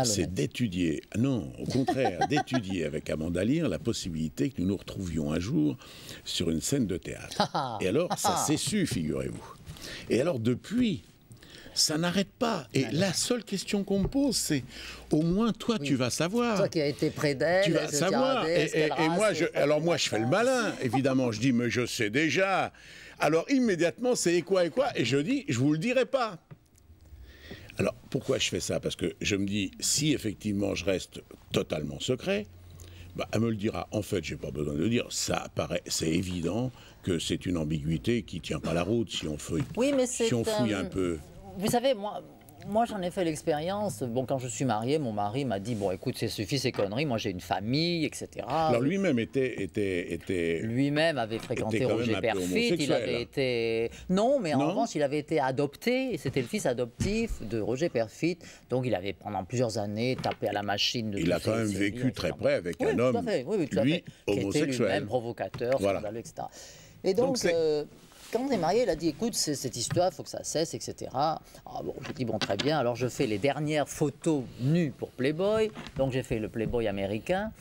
S1: c'est d'étudier, non, au contraire, d'étudier avec Amanda Lear la possibilité que nous nous retrouvions un jour sur une scène de théâtre. Ah, ah. Et alors, ça ah. s'est su, figurez-vous. Et alors, depuis, ça n'arrête pas. Et la seule question qu'on me pose, c'est au moins toi, tu vas savoir.
S2: Toi qui as été près d'elle,
S1: tu vas savoir. Et, moi, je, alors moi, je fais le malin. Évidemment, je dis, mais je sais déjà. Alors immédiatement, c'est quoi et quoi Et je dis, je vous le dirai pas. Alors pourquoi je fais ça? Parce que je me dis, si effectivement je reste totalement secret, bah, elle me le dira. En fait, j'ai pas besoin de le dire. Ça apparaît, c'est évident que c'est une ambiguïté qui tient pas la route si on fouille,
S2: oui, mais
S1: si on fouille un peu.
S2: Vous savez, moi, moi, j'en ai fait l'expérience. Bon, quand je suis marié, mon mari m'a dit Bon, écoute, c'est suffit ces conneries. Moi, j'ai une famille, etc.
S1: Alors, lui-même était. était, était
S2: lui-même avait fréquenté Roger Perfit. Il avait été. Non, mais en revanche, il avait été adopté. C'était le fils adoptif de Roger Perfit. Donc, il avait pendant plusieurs années tapé à la machine. De
S1: il a quand même vécu très près avec un homme. Oui, tout à fait. Qui était lui-même
S2: provocateur, voilà. etc. Et donc, donc quand on est marié, il a dit écoute, cette histoire, il faut que ça cesse, etc. Ah bon, j'ai dit bon, très bien. Alors je fais les dernières photos nues pour Playboy. Donc j'ai fait le Playboy américain.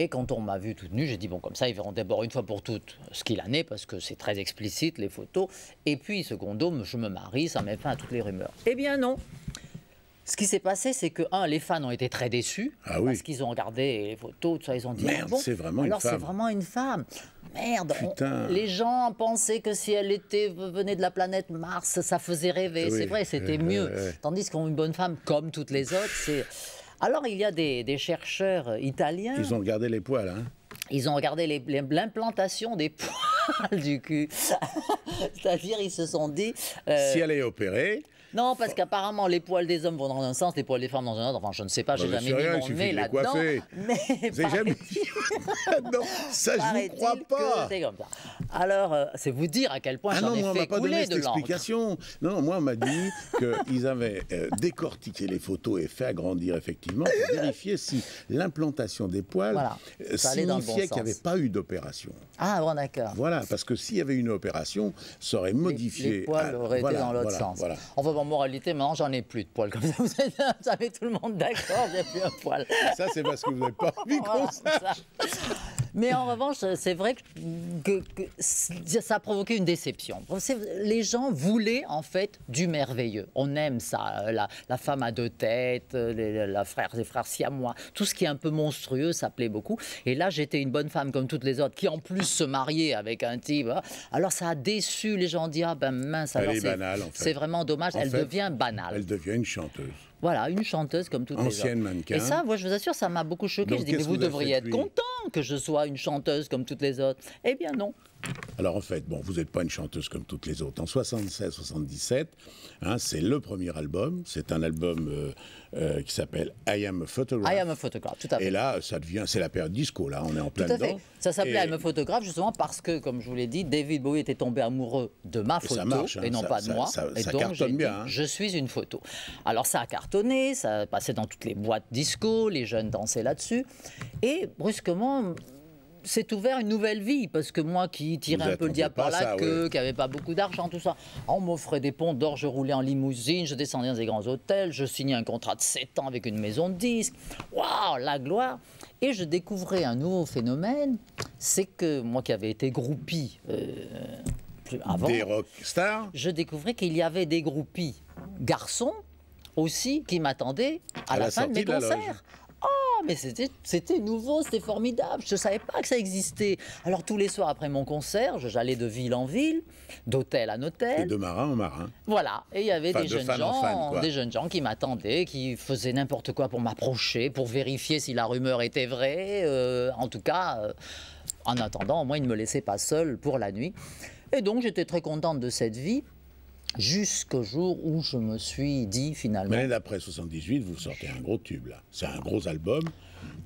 S2: Et quand on m'a vu toute nue, j'ai dit bon, comme ça, ils verront d'abord une fois pour toutes ce qu'il en est, parce que c'est très explicite, les photos. Et puis, secondo, je me marie, ça met fin à toutes les rumeurs. Eh bien non ce qui s'est passé, c'est que, un, les fans ont été très déçus.
S1: Ah
S2: parce qu'ils ont regardé les photos, tout ça, ils ont dit.
S1: Merde, c'est vraiment une
S2: femme. Alors, c'est vraiment une femme. Merde. les gens pensaient que si elle était, venait de la planète Mars, ça faisait rêver. c'est vrai, c'était mieux. Tandis qu'une bonne femme, comme toutes les autres, c'est. Alors, il y a des, chercheurs italiens.
S1: Ils ont regardé les poils, hein
S2: ils ont regardé l'implantation des poils du cul. C'est-à-dire, ils se sont dit.
S1: Euh, si elle est opérée,
S2: Non, parce qu'apparemment, les poils des hommes vont dans un sens, les poils des femmes dans un autre. Enfin, je ne sais pas, j'ai
S1: Bah,
S2: jamais mis mon nez là-dedans. Mais
S1: Vous jamais Non, ça je
S2: paraît-il
S1: crois pas.
S2: c'est comme ça. Alors, euh, c'est vous dire à quel point
S1: Ah
S2: j'en ai
S1: moi, on
S2: fait
S1: m'a pas
S2: couler
S1: donné
S2: de
S1: explication. Non, non, moi, on m'a dit qu'ils avaient euh, décortiqué les photos et fait agrandir effectivement pour vérifier si l'implantation des poils
S2: Voilà,
S1: euh,
S2: le bon
S1: signifiait qu'il n'y avait pas eu d'opération.
S2: Ah bon, d'accord.
S1: Voilà, parce que s'il y avait une opération, ça aurait modifié.
S2: Les, poils
S1: ah,
S2: auraient
S1: voilà,
S2: été dans l'autre
S1: voilà,
S2: sens.
S1: Voilà.
S2: Enfin, moralité, maintenant, j'en ai plus de poils. Comme ça, vous êtes, met tout le monde d'accord, j'ai plus un poil.
S1: Ça, c'est parce que vous n'avez pas envie qu'on
S2: Voilà. Mais en revanche, c'est vrai que, que- que ça a provoqué une déception. Les gens voulaient en fait du merveilleux. On aime ça, euh, la, la femme à deux têtes, euh, les, la frère, les frères siamois, tout ce qui est un peu monstrueux, ça plaît beaucoup. Et là, j'étais une bonne femme comme toutes les autres, qui en plus se mariait avec un type. hein. Alors ça a déçu les gens. Dit ah ben mince,
S1: Elle
S2: alors
S1: est
S2: c'est-
S1: banale, en fait.
S2: c'est vraiment dommage.
S1: En
S2: Elle
S1: fait,
S2: devient banale.
S1: Elle devient une chanteuse.
S2: Voilà, une chanteuse comme toutes
S1: Ancienne
S2: les autres.
S1: mannequin.
S2: Et ça, moi, je vous assure, ça m'a beaucoup choqué.
S1: Donc,
S2: je dis, mais vous devriez être content que je sois une chanteuse comme toutes les autres. Eh bien, non.
S1: Alors en fait, bon, vous n'êtes pas une chanteuse comme toutes les autres. En 76-77, hein, c'est le premier album. C'est un album euh, euh, qui s'appelle I Am a Photograph.
S2: I am a photograph, tout à fait.
S1: Et là, ça devient, c'est la période disco. Là, on est en
S2: Tout
S1: plein
S2: à fait. Ça s'appelait
S1: Et-
S2: I am a photograph justement parce que, comme je vous l'ai dit, David Bowie était tombé amoureux de ma
S1: Et
S2: photo
S1: ça marche, hein,
S2: et non
S1: ça-
S2: pas de
S1: ça-
S2: moi.
S1: ça-
S2: et
S1: ça
S2: donc,
S1: cartonne
S2: dit,
S1: bien, hein.
S2: je suis une photo. Alors ça a cartonné, ça passait dans toutes les boîtes disco, les jeunes dansaient là-dessus. Et brusquement, s'est ouvert une nouvelle vie parce que moi qui tirais un peu le diable par la queue, qui n'avait pas beaucoup d'argent, tout ça, on m'offrait des ponts d'or, je roulais en limousine, je descendais dans des grands hôtels, je signais un contrat de 7 ans avec une maison de disques. Waouh, la gloire Et je découvrais un nouveau phénomène, c'est que moi qui avais été groupie euh, avant,
S1: Des rock stars.
S2: je découvrais qu'il y avait des groupies garçons aussi qui m'attendaient à,
S1: À
S2: la,
S1: la
S2: fin de mes
S1: de
S2: concerts. Mais c'était nouveau, c'était formidable. Je ne savais pas que ça existait. Alors tous les soirs après mon concert, j'allais de ville en ville, d'hôtel en
S1: Et
S2: hôtel.
S1: de marin en marin.
S2: Voilà, et il y avait
S1: Enfin,
S2: des
S1: de
S2: jeunes
S1: fan
S2: gens,
S1: fan,
S2: des jeunes gens qui m'attendaient, qui faisaient n'importe quoi pour m'approcher, pour vérifier si la rumeur était vraie. euh, en tout cas, euh, en attendant, au moins ils ne me laissaient pas seul pour la nuit. Et donc j'étais très contente de cette vie jusqu'au jour où je me suis dit finalement,
S1: Mais l'année d'après 78, vous sortez un gros tube là. C'est un gros album.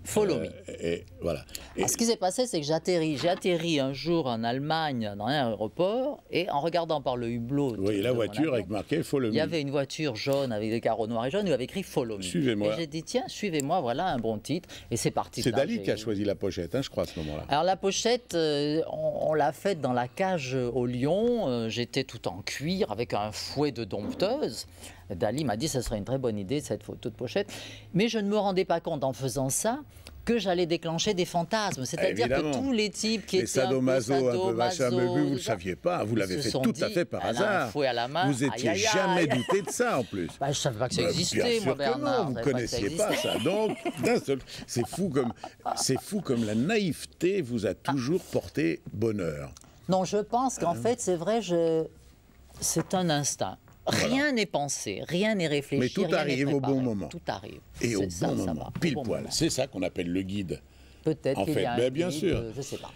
S2: Follow me.
S1: Euh, et voilà. Et
S2: Alors, ce qui s'est passé, c'est que j'atterris. J'ai atterri un jour en Allemagne dans un aéroport et en regardant par le hublot. de
S1: la voiture avec marqué Follow
S2: Il
S1: Me.
S2: y avait une voiture jaune avec des carreaux noirs et jaunes où il y avait écrit Follow Me.
S1: Suivez-moi.
S2: Et j'ai dit, tiens, suivez-moi, voilà un bon titre. Et c'est parti.
S1: C'est Dali qui a choisi la pochette, hein, je crois, à ce moment-là.
S2: Alors la pochette, euh, on, on l'a faite dans la cage au Lion. Euh, J'étais tout en cuir avec un fouet de dompteuse. Dali m'a dit que ce serait une très bonne idée cette photo de pochette. Mais je ne me rendais pas compte en faisant ça que j'allais déclencher des fantasmes. C'est-à-dire que tous les types qui
S1: Les
S2: étaient un peu
S1: sadomaso, un peu mais vous, ne le saviez pas. Vous l'avez fait tout à fait par
S2: elle a un
S1: hasard.
S2: fouet à la main,
S1: Vous étiez
S2: aïe, aïe,
S1: jamais douté de ça en plus.
S2: Bah, je ne savais pas que ça
S1: Bah,
S2: existait,
S1: bien sûr
S2: moi,
S1: que
S2: Bernard.
S1: non, vous
S2: ça
S1: connaissiez pas ça. Donc, d'un seul- c'est fou comme c'est fou comme la naïveté vous a toujours porté bonheur.
S2: Non, je pense qu'en
S1: Hein
S2: fait, c'est vrai, je... c'est un instinct. Rien n'est pensé, rien n'est réfléchi.
S1: Mais tout arrive au bon moment.
S2: Tout arrive.
S1: Et au
S2: ça,
S1: bon
S2: ça
S1: moment,
S2: va,
S1: pile poil. C'est ça qu'on appelle le guide.
S2: Peut-être
S1: En fait,
S2: y a un
S1: ben, bien sûr.
S2: euh, je sais pas.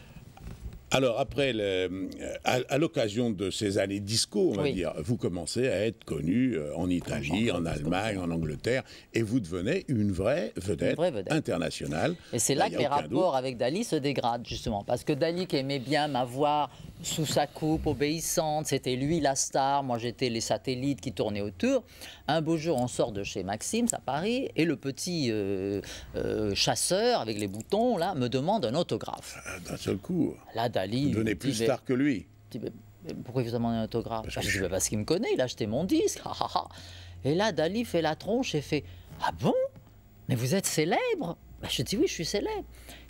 S1: Alors après, le- euh, à, à l'occasion de ces années disco, on va
S2: Oui.
S1: dire, vous commencez à être connu euh, en Italie, en Allemagne, en Angleterre, et vous devenez une vraie vedette,
S2: vraie vedette.
S1: internationale.
S2: Et c'est là que les rapports
S1: doute.
S2: avec Dali se dégradent, justement. Parce que Dali, qui aimait bien ma voix sous sa coupe, obéissante, c'était lui la star, moi j'étais les satellites qui tournaient autour. Un beau jour, on sort de chez Maxime, à Paris, et le petit euh, euh, chasseur avec les boutons, là, me demande un autographe.
S1: Ah, D'un seul coup,
S2: Là, Dali.
S1: Vous
S2: il
S1: devenez plus star que lui.
S2: Pourquoi il vous demande un autographe
S1: Parce
S2: Bah, Je dis,
S1: je-
S2: parce qu'il me connaît, il a acheté mon disque. et là, Dali fait la tronche et fait Ah bon? Mais vous êtes célèbre? Bah, Je dis oui, je suis célèbre.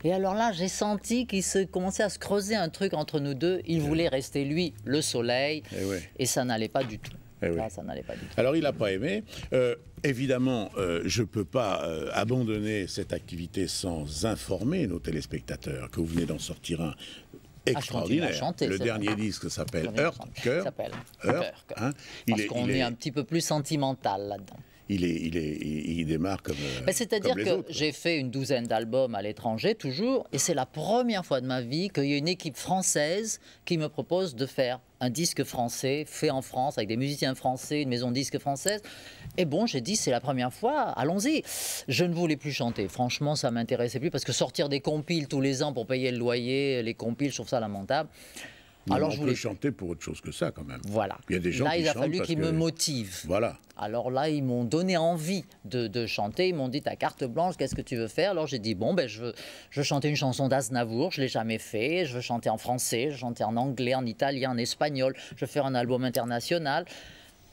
S2: Et alors là, j'ai senti qu'il se commençait à se creuser un truc entre nous deux. Il voulait rester, lui, le soleil.
S1: Eh.
S2: Et ça n'allait pas du tout.
S1: Eh oui.
S2: Là, ça n'allait pas du tout.
S1: Alors il n'a pas aimé. Euh, évidemment, euh, je ne peux pas euh, abandonner cette activité sans informer nos téléspectateurs que vous venez d'en sortir un extraordinaire.
S2: à chanter,
S1: le dernier
S2: vrai.
S1: disque s'appelle Heurt, cœur.
S2: Parce qu'on est
S1: est,
S2: un petit peu plus sentimental là-dedans.
S1: il est, il est, il, démarre comme.
S2: Ben, C'est-à-dire que j'ai fait une douzaine d'albums à l'étranger, toujours, et c'est la première fois de ma vie qu'il y a une équipe française qui me propose de faire un disque français fait en France avec des musiciens français, une maison de disques française. Et bon, j'ai dit c'est la première fois, allons-y. Je ne voulais plus chanter. Franchement, ça m'intéressait plus parce que sortir des compiles tous les ans pour payer le loyer, les compiles, je trouve ça lamentable.
S1: Alors, je voulais chanter pour autre chose que ça, quand même.
S2: Voilà.
S1: Il y a des gens
S2: là,
S1: qui
S2: il a fallu qu'ils
S1: que-
S2: me motivent.
S1: Voilà.
S2: Alors là, ils m'ont donné envie de, de chanter. Ils m'ont dit ta carte blanche, qu'est-ce que tu veux faire? Alors j'ai dit bon, ben je veux, je veux chanter une chanson d'Aznavour. Je l'ai jamais fait. Je veux chanter en français. Je veux chanter en anglais, en italien, en espagnol. Je veux faire un album international.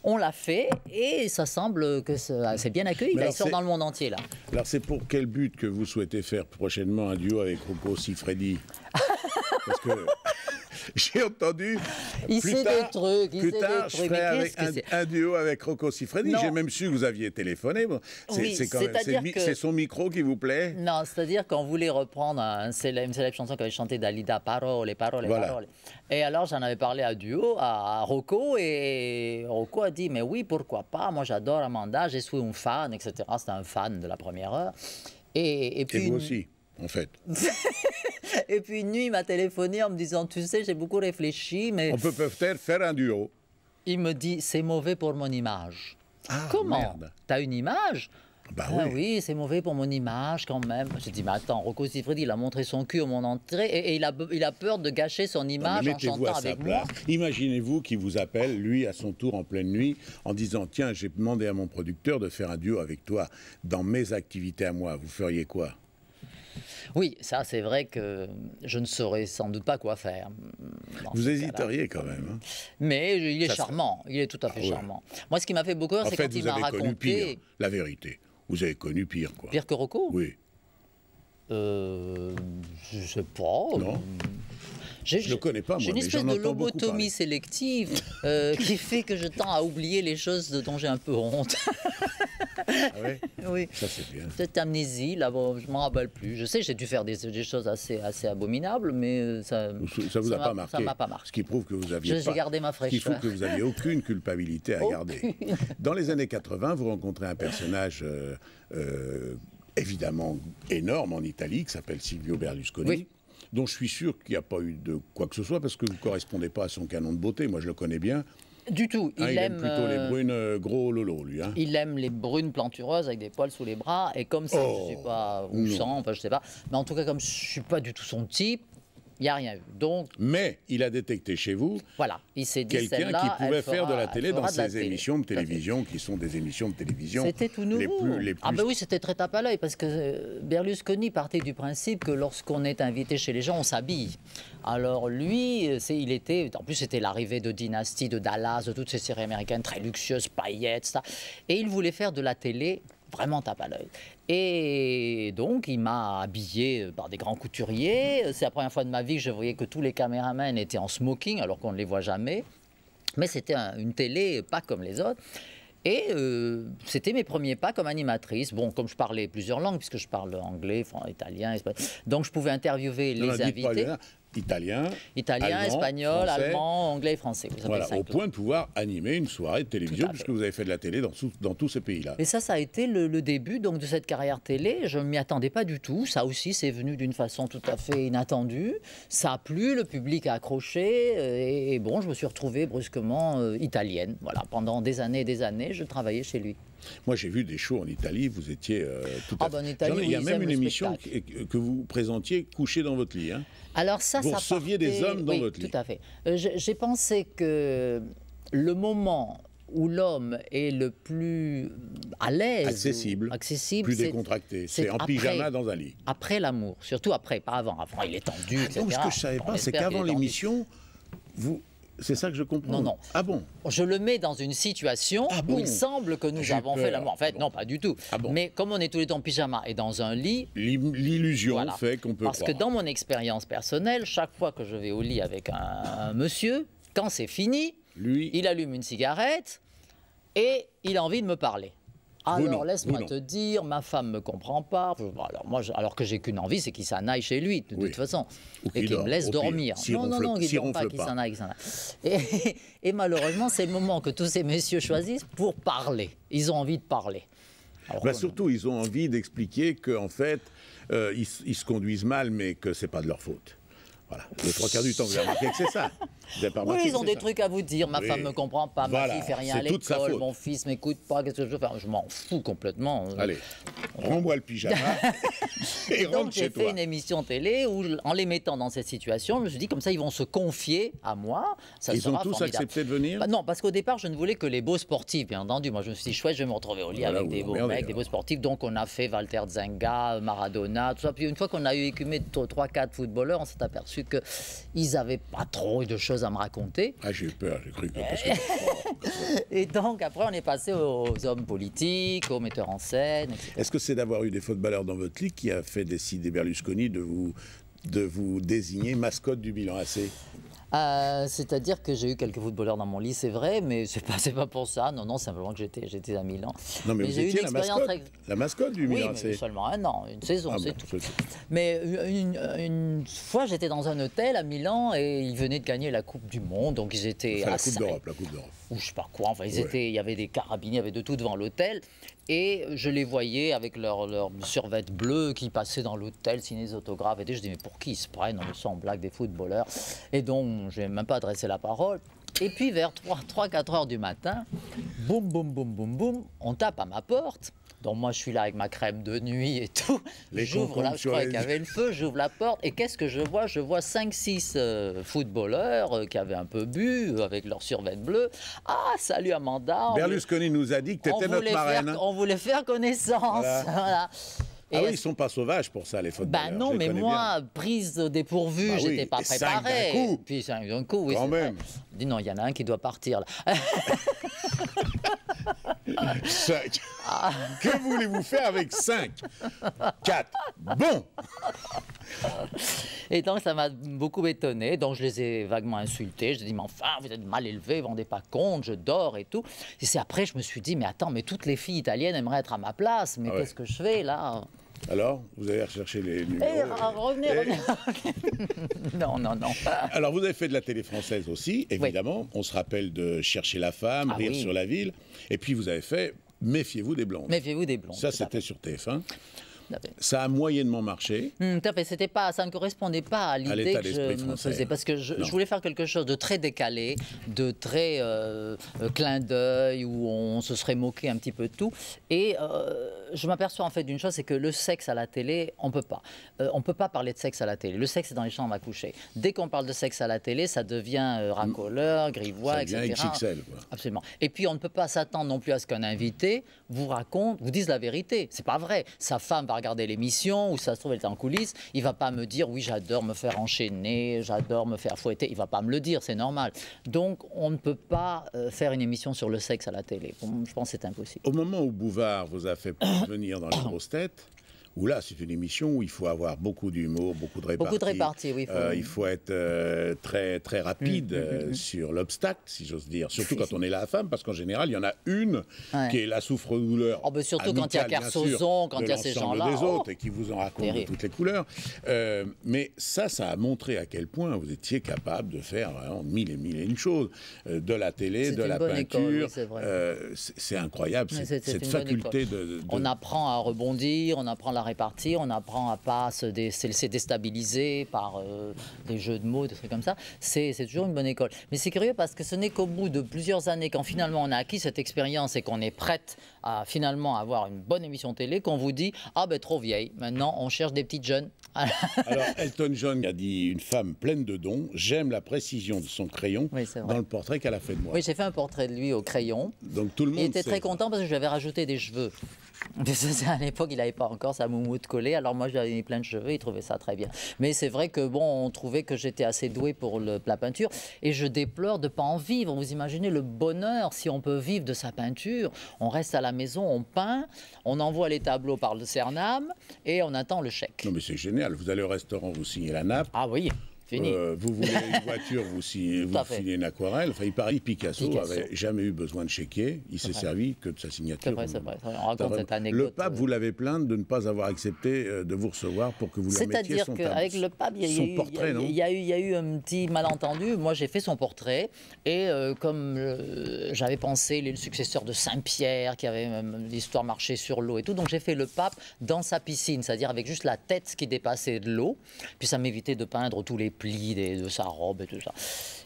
S2: On l'a fait et ça semble que c'est bien accueilli. Là, il sort dans le monde entier là.
S1: Alors, c'est pour quel but que vous souhaitez faire prochainement un duo avec Rocco Siffredi? Parce que j'ai entendu.
S2: Il
S1: plus
S2: sait
S1: tard,
S2: des trucs, il
S1: plus
S2: sait
S1: tard,
S2: des
S1: je ferai avec un, duo avec Rocco Siffredi. J'ai même su que vous aviez téléphoné. Bon, c'est
S2: Oui, que-
S1: son micro qui vous plaît
S2: Non, c'est-à-dire qu'on voulait reprendre un célèbre- une célèbre chanson qu'avait chantée Dalida, Parole, Parole,
S1: Voilà.
S2: Parole. Et alors j'en avais parlé à Duo, à Rocco, et Rocco a dit Mais oui, pourquoi pas Moi j'adore Amanda, je suis un fan, etc. C'était un fan de la première heure. Et, et puis,
S1: Et vous aussi, en fait.
S2: et puis une nuit, il m'a téléphoné en me disant Tu sais, j'ai beaucoup réfléchi, mais
S1: On peut peut-être faire un duo.
S2: il me dit C'est mauvais pour mon image.
S1: Ah,
S2: Comment. T'as une image
S1: Bah
S2: Ah
S1: oui.
S2: oui, c'est mauvais pour mon image quand même. J'ai dit, mais attends, Rocco Siffredi, il a montré son cul au mon entrée et, et il, a, il a peur de gâcher son
S1: Non,
S2: image en chantant
S1: à
S2: avec moi.
S1: Imaginez-vous qu'il vous appelle, lui, à son tour en pleine nuit, en disant Tiens, j'ai demandé à mon producteur de faire un duo avec toi dans mes activités à moi. Vous feriez quoi?
S2: Oui, ça c'est vrai que je ne saurais sans doute pas quoi faire. dans
S1: Vous hésiteriez quand même. hein.
S2: Mais il est
S1: Ça,
S2: charmant, il est tout à fait
S1: Ah ouais.
S2: charmant. Moi, ce qui m'a fait beaucoup rire, c'est quand il m'a
S1: connu pire,
S2: raconté.
S1: la vérité. Vous avez connu pire, quoi.
S2: Pire que Rocco?
S1: Oui.
S2: Euh, Je sais pas.
S1: Non.
S2: J'ai-
S1: Je le connais pas,
S2: J'ai
S1: moi,
S2: une
S1: mais
S2: espèce de lobotomie sélective euh, qui fait que je tends à oublier les choses dont j'ai un peu honte.
S1: Ah
S2: oui.
S1: Ça, c'est bien.
S2: Cette amnésie, là, bon, je m'en rappelle plus. Je sais, j'ai dû faire des, des choses assez, assez abominables, mais euh, ça.
S1: Ça vous a pas marqué.
S2: Ça m'a pas marqué.
S1: Ce qui prouve que vous aviez
S2: j'ai gardé ma
S1: Ce qui
S2: fraîcheur.
S1: prouve que vous aviez aucune culpabilité à garder. Dans les années 80, vous rencontrez un personnage euh, euh, évidemment énorme en Italie qui s'appelle Silvio Berlusconi.
S2: Oui.
S1: Dont je suis sûr qu'il n'y a pas eu de quoi que ce soit parce que vous ne correspondez pas à son canon de beauté. Moi, je le connais bien.
S2: Du tout. Il,
S1: Hein, il aime
S2: aime,
S1: plutôt les
S2: euh,
S1: brunes euh, gros lolo, lui. hein.
S2: Il aime les brunes plantureuses avec des poils sous les bras. Et comme ça,
S1: Oh,
S2: je suis pas. Ou sans, enfin, je sais pas. Mais en tout cas, comme je suis pas du tout son type, il n'y a rien eu. Donc,
S1: Mais il a détecté chez vous
S2: voilà. Il s'est dit
S1: quelqu'un qui pouvait faire de la télé dans
S2: télé.
S1: émissions de télévision, qui sont des émissions de télévision
S2: C'était tout nouveau.
S1: les plus, les
S2: Ah
S1: plus
S2: ben oui, c'était très tape à l'œil parce que euh, Berlusconi partait du principe que lorsqu'on est invité chez les gens, on s'habille. Alors lui, euh, c'est, il était, en plus c'était l'arrivée de Dynasty, de Dallas, de toutes ces séries américaines très luxueuses, paillettes, ça. Et il voulait faire de la télé vraiment tape à l'œil. Et donc, il m'a habillé par des grands couturiers. C'est la première fois de ma vie que je voyais que tous les caméramans étaient en smoking, alors qu'on ne les voit jamais. Mais c'était un- une télé pas comme les autres. Et euh, c'était mes premiers pas comme animatrice. Bon, comme je parlais plusieurs langues, puisque je parle anglais, italien, espagnol. Donc je pouvais interviewer
S1: Non,
S2: les
S1: pas
S2: invités.
S1: Italien,
S2: Italien,
S1: allemand,
S2: espagnol,
S1: français.
S2: allemand, anglais français.
S1: Voilà, au point de pouvoir animer une soirée de télévision,
S2: à
S1: puisque vous avez fait de la télé dans, tous ces pays-là.
S2: Et ça, ça a été le, le début donc de cette carrière télé. Je ne m'y attendais pas du tout. Ça aussi, c'est venu d'une façon tout à fait inattendue. Ça a plu, le public a accroché. euh, Et, et bon, je me suis retrouvée brusquement euh, italienne. Voilà, pendant des années et des années, je travaillais chez lui.
S1: Moi, j'ai vu des shows en Italie, vous étiez euh, tout à
S2: Ah, ben, en
S1: fait-
S2: Italie,
S1: J'en ai- Il y a même une émission que vous présentiez couché dans votre lit. hein.
S2: Alors ça,
S1: Vous
S2: ça
S1: receviez des
S2: partait-
S1: hommes dans
S2: oui,
S1: votre lit.
S2: Tout à fait. Euh, j'ai pensé que le moment où l'homme est le plus à l'aise,
S1: Accessible,
S2: accessible,
S1: Plus décontracté.
S2: c'est
S1: en
S2: après.
S1: pyjama dans un lit.
S2: après l'amour, surtout après, pas avant. Avant, il est tendu, etc.
S1: Donc, ce que je savais
S2: On
S1: pas, c'est qu'avant l'émission, vous. C'est ça que je comprends.
S2: Non, non.
S1: Ah bon
S2: Je le mets dans une situation
S1: Ah
S2: où il semble que nous avons
S1: peur.
S2: fait l'amour. En fait,
S1: Bon.
S2: non, pas du tout.
S1: Ah bon
S2: Mais comme on est tous les deux en pyjama et dans un lit,
S1: L'illusion
S2: Voilà.
S1: fait qu'on peut
S2: Parce
S1: croire.
S2: que dans mon expérience personnelle, chaque fois que je vais au lit avec un, un monsieur, quand c'est fini,
S1: Lui,
S2: il allume une cigarette et il a envie de me parler. Alors
S1: non,
S2: laisse-moi
S1: non.
S2: te dire, ma femme me comprend pas. Alors moi, je- alors que j'ai qu'une envie, c'est qu'il s'en aille chez lui de
S1: Oui.
S2: toute façon
S1: Ou
S2: et
S1: qu'il
S2: me laisse dormir. Non, non, non, qu'il
S1: s'il
S2: dort pas, qu'il s'en aille, s'en aille. Et, et malheureusement, c'est le moment que tous ces messieurs choisissent pour parler. Ils ont envie de parler. Alors
S1: Bah, surtout, ils ont envie d'expliquer qu'en fait, euh, ils, ils se conduisent mal, mais que c'est pas de leur faute. Voilà. Les trois quarts du temps, vous avez remarqué que c'est ça.
S2: Oui, ils
S1: que
S2: ont des
S1: ça.
S2: trucs à vous dire. Ma
S1: Oui.
S2: femme me comprend pas, ma
S1: Voilà,
S2: fille fait rien à l'école, mon fils m'écoute pas, qu'est-ce que je veux faire? Je m'en fous complètement.
S1: Allez, rends-moi le pyjama et
S2: Donc j'ai fait
S1: toi.
S2: une émission télé où, en les mettant dans cette situation, je me suis dit comme ça ils vont se confier à moi. Ça
S1: Ils ont tous
S2: formidable.
S1: accepté de venir?
S2: Bah non, parce qu'au départ, je ne voulais que les beaux sportifs, bien entendu. Moi, je me suis dit, chouette, je vais me retrouver au lit
S1: Voilà,
S2: avec des beaux mecs, des beaux sportifs. Donc, on a fait Walter Zenga, Maradona, tout ça. Puis, une fois qu'on a eu écumé 3-4 footballeurs, on s'est aperçu qu'ils n'avaient pas trop de choses à me raconter.
S1: Ah, j'ai eu peur, j'ai cru que...
S2: Et donc, après, on est passé aux hommes politiques, aux metteurs en scène.
S1: Est-ce que c'est d'avoir eu des footballeurs dans votre ligue qui a fait décider Berlusconi de vous, de vous désigner mascotte du Milan AC
S2: Euh, C'est-à-dire que j'ai eu quelques footballeurs dans mon lit, c'est vrai, mais c'est pas, pas pour ça. Non, non, simplement que j'étais, j'étais à Milan.
S1: Non, mais, vous
S2: j'ai eu une
S1: la
S2: expérience
S1: mascotte,
S2: très-
S1: la mascotte du
S2: Oui,
S1: Milan
S2: mais seulement un an, une saison,
S1: Ah
S2: c'est tout.
S1: c'est tout.
S2: Mais une, une fois, j'étais dans un hôtel à Milan et ils venaient de gagner la Coupe du Monde, donc ils étaient
S1: Enfin, la Coupe d'Europe, la Coupe d'Europe.
S2: ou je sais pas quoi. Enfin, ils
S1: Ouais.
S2: étaient, il y avait des carabiniers, il y avait de tout devant l'hôtel. Et je les voyais avec leurs leur survêt qui passaient dans l'hôtel, signer des autographes. Et je dis, mais pour qui ils se prennent? On me en blague des footballeurs. Et donc, je n'ai même pas adressé la parole. Et puis, vers 3-4 heures du matin, boum, boum, boum, boum, boum, on tape à ma porte. Donc moi, je suis là avec ma crème de nuit et tout. J'ouvre là, je croyais qu'il y avait le feu, j'ouvre la porte. Et qu'est-ce que je vois? Je vois 5-6 euh, footballeurs euh, qui avaient un peu bu, euh, avec leur survêt bleu. Ah, salut Amanda. on
S1: Berlusconi nous a dit que tu
S2: on
S1: étais notre marraine.
S2: faire, on voulait faire connaissance.
S1: Voilà.
S2: Voilà. Et
S1: Ah oui, ils sont pas sauvages pour ça, les footballeurs.
S2: bah non, mais moi, prise au dépourvu,
S1: Bah oui,
S2: j'étais pas
S1: et cinq d'un coup.
S2: Puis cinq d'un coup, oui.
S1: Quand
S2: vrai. Je dis non, il y en a un qui doit partir là.
S1: Cinq.
S2: Ah.
S1: que voulez-vous faire avec 5 4. Bon
S2: Et donc ça m'a beaucoup étonné. Donc je les ai vaguement insultés. Je dis mais enfin vous êtes mal élevés, vous vous rendez pas compte, je dors et tout. Et c'est après je me suis dit mais attends mais toutes les filles italiennes aimeraient être à ma place. Mais
S1: Ah ouais.
S2: qu'est-ce que je fais là?
S1: Alors, vous allez rechercher les numéros.
S2: Eh, revenez,
S1: Et-
S2: revenez. non non non.
S1: Alors, vous avez fait de la télé française aussi, évidemment. On se rappelle de Chercher la femme,
S2: Ah
S1: Rire
S2: oui.
S1: sur la ville. Et puis, vous avez fait Méfiez-vous des blondes.
S2: Méfiez-vous des blondes.
S1: Ça, c'était sur TF1. Ça a moyennement marché.
S2: Fait, c'était pas, ça ne correspondait pas à l'idée que je me faisais, parce que je, voulais faire quelque chose de très décalé, de très euh, clin d'œil, où on se serait moqué un petit peu de tout. Et euh, je m'aperçois en fait d'une chose, c'est que le sexe à la télé, on peut pas. Euh, on peut pas parler de sexe à la télé. Le sexe est dans les chambres à coucher. Dès qu'on parle de sexe à la télé, ça devient euh, racoleur, grivois,
S1: Ça devient
S2: etc.
S1: XXL, quoi.
S2: Absolument. Et puis on ne peut pas s'attendre non plus à ce qu'un invité vous raconte, vous dise la vérité. C'est pas vrai. Sa femme va regarder l'émission ou ça se trouve elle est en coulisses. Il va pas me dire oui j'adore me faire enchaîner, j'adore me faire fouetter. Il va pas me le dire, c'est normal. Donc on ne peut pas euh, faire une émission sur le sexe à la télé. Je pense que c'est impossible.
S1: Au moment où Bouvard vous a fait venir dans les grosses têtes, où là, c'est une émission où il faut avoir beaucoup d'humour, beaucoup de répartie.
S2: Beaucoup de répartie, oui, il faut-
S1: Euh, il faut être euh, très, très rapide
S2: Mm,
S1: euh, sur l'obstacle, si j'ose dire. Surtout quand on est la femme, parce qu'en général, il y en a une
S2: Ouais.
S1: qui est la souffre-douleur.
S2: Oh, ben surtout quand il y a Kersozon, quand il y a ces gens-là.
S1: des autres
S2: Oh.
S1: et qui vous en racontent de toutes les couleurs. Mais ça, ça a montré à quel point vous étiez capable de faire vraiment mille et mille et une choses. De la télé, de la peinture.
S2: oui, c'est
S1: incroyable, cette, faculté de-
S2: On apprend à rebondir, on apprend la on apprend à pas se, dé- se déstabiliser par euh, des jeux de mots, des trucs comme ça. C'est c'est toujours une bonne école. Mais c'est curieux parce que ce n'est qu'au bout de plusieurs années, quand finalement on a acquis cette expérience et qu'on est prête à finalement avoir une bonne émission télé, qu'on vous dit Ah ben trop vieille, maintenant on cherche des petites jeunes.
S1: Alors, Elton John a dit une femme pleine de dons. J'aime la précision de son crayon
S2: Oui,
S1: dans le portrait qu'elle a fait de moi.
S2: oui, j'ai fait un portrait de lui au crayon.
S1: Donc tout le monde.
S2: Il était très content parce que je lui avais rajouté des cheveux. Que c'est à l'époque, il n'avait pas encore sa moumoute collée. Alors moi, j'avais mis plein de cheveux. Il trouvait ça très bien. Mais c'est vrai que bon, on trouvait que j'étais assez doué pour le- la peinture. Et je déplore de pas en vivre. Vous imaginez le bonheur si on peut vivre de sa peinture. On reste à la maison, on peint, on envoie les tableaux par le Cernam et on attend le chèque.
S1: Non, mais c'est génial. Vous allez au restaurant, vous signez la nappe.
S2: Ah oui, fini.
S1: Euh, vous voulez une voiture, vous signez, vous signez une aquarelle. Enfin, il paraît Picasso,
S2: Picasso.
S1: avait jamais eu besoin de chéquier. Il s'est servi que de sa signature.
S2: C'est vrai, c'est vrai. On raconte cette anecdote.
S1: Le pape,
S2: euh,
S1: vous l'avez plaint de ne pas avoir accepté euh, de vous recevoir pour que vous lui
S2: C'est-à-dire
S1: son
S2: qu'avec
S1: tableau.
S2: le pape, il y, a eu, un petit malentendu. Moi, j'ai fait son portrait et euh, comme euh, j'avais pensé, il est le successeur de Saint-Pierre, qui avait l'histoire marché sur l'eau et tout, donc j'ai fait le pape dans sa piscine, c'est-à-dire avec juste la tête qui dépassait de l'eau. Puis ça m'évitait de peindre tous les plis de sa robe et tout ça.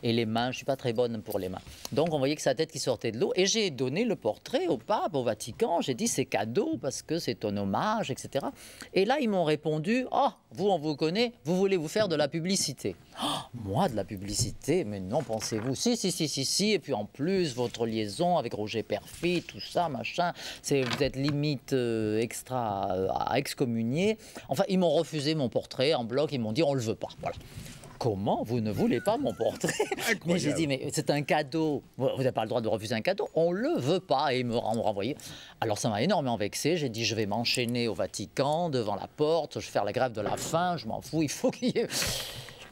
S2: Et les mains, je suis pas très bonne pour les mains. Donc on voyait que sa tête qui sortait de l'eau. Et j'ai donné le portrait au pape, au Vatican. J'ai dit c'est cadeau parce que c'est un hommage, etc. Et là, ils m'ont répondu Oh, vous, on vous connaît, vous voulez vous faire de la publicité. Oh, moi, de la publicité Mais non, pensez-vous Si, si, si, si, si. Et puis en plus, votre liaison avec Roger Perfit, tout ça, machin, vous êtes limite euh, extra euh, à excommunier. Enfin, ils m'ont refusé mon portrait en bloc. Ils m'ont dit on le veut pas. Voilà. Comment vous ne voulez pas mon portrait Mais j'ai dit, mais c'est un cadeau. Vous n'avez pas le droit de refuser un cadeau. On ne le veut pas. Et ils me renvoyé. Alors ça m'a énormément vexé. J'ai dit, je vais m'enchaîner au Vatican, devant la porte, je vais faire la grève de la faim, je m'en fous. Il faut qu'il y ait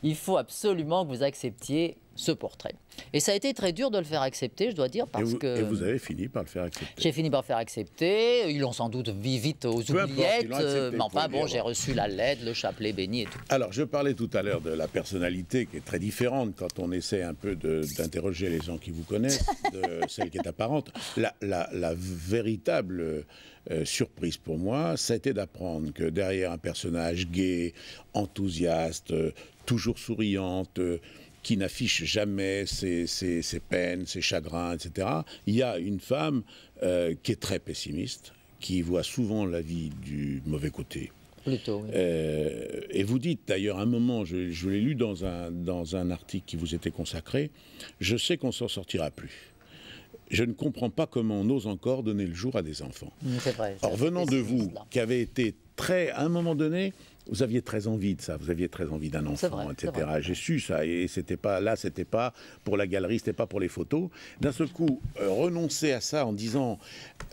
S2: il faut absolument que vous acceptiez ce portrait. Et ça a été très dur de le faire accepter, je dois dire, parce que...
S1: Et vous avez fini par le faire accepter.
S2: J'ai fini par le faire accepter. Ils l'ont sans doute vite aux oubliettes. mais enfin, bon, j'ai reçu la lettre, le chapelet béni et tout.
S1: Alors, je parlais tout à l'heure de la personnalité qui est très différente quand on essaie un peu d'interroger les gens qui vous connaissent, de celle qui est apparente. La, la, véritable euh, surprise pour moi, c'était d'apprendre que derrière un personnage gay, enthousiaste, toujours souriante, euh, qui n'affiche jamais ses, peines, ses chagrins, etc. Il y a une femme euh, qui est très pessimiste, qui voit souvent la vie du mauvais côté.
S2: Plutôt, oui.
S1: Euh, et vous dites d'ailleurs, un moment, je, l'ai lu dans un, dans un article qui vous était consacré, je sais qu'on s'en sortira plus. Je ne comprends pas comment on ose encore donner le jour à des enfants.
S2: C'est vrai.
S1: Or, venant de vous, qui avez été très, à un moment donné, vous aviez très envie de ça, vous aviez très envie d'un enfant, etc. J'ai su ça, et c'était pas là, c'était pas pour la galerie, c'était pas pour les photos. D'un seul coup, euh, renoncer à ça en disant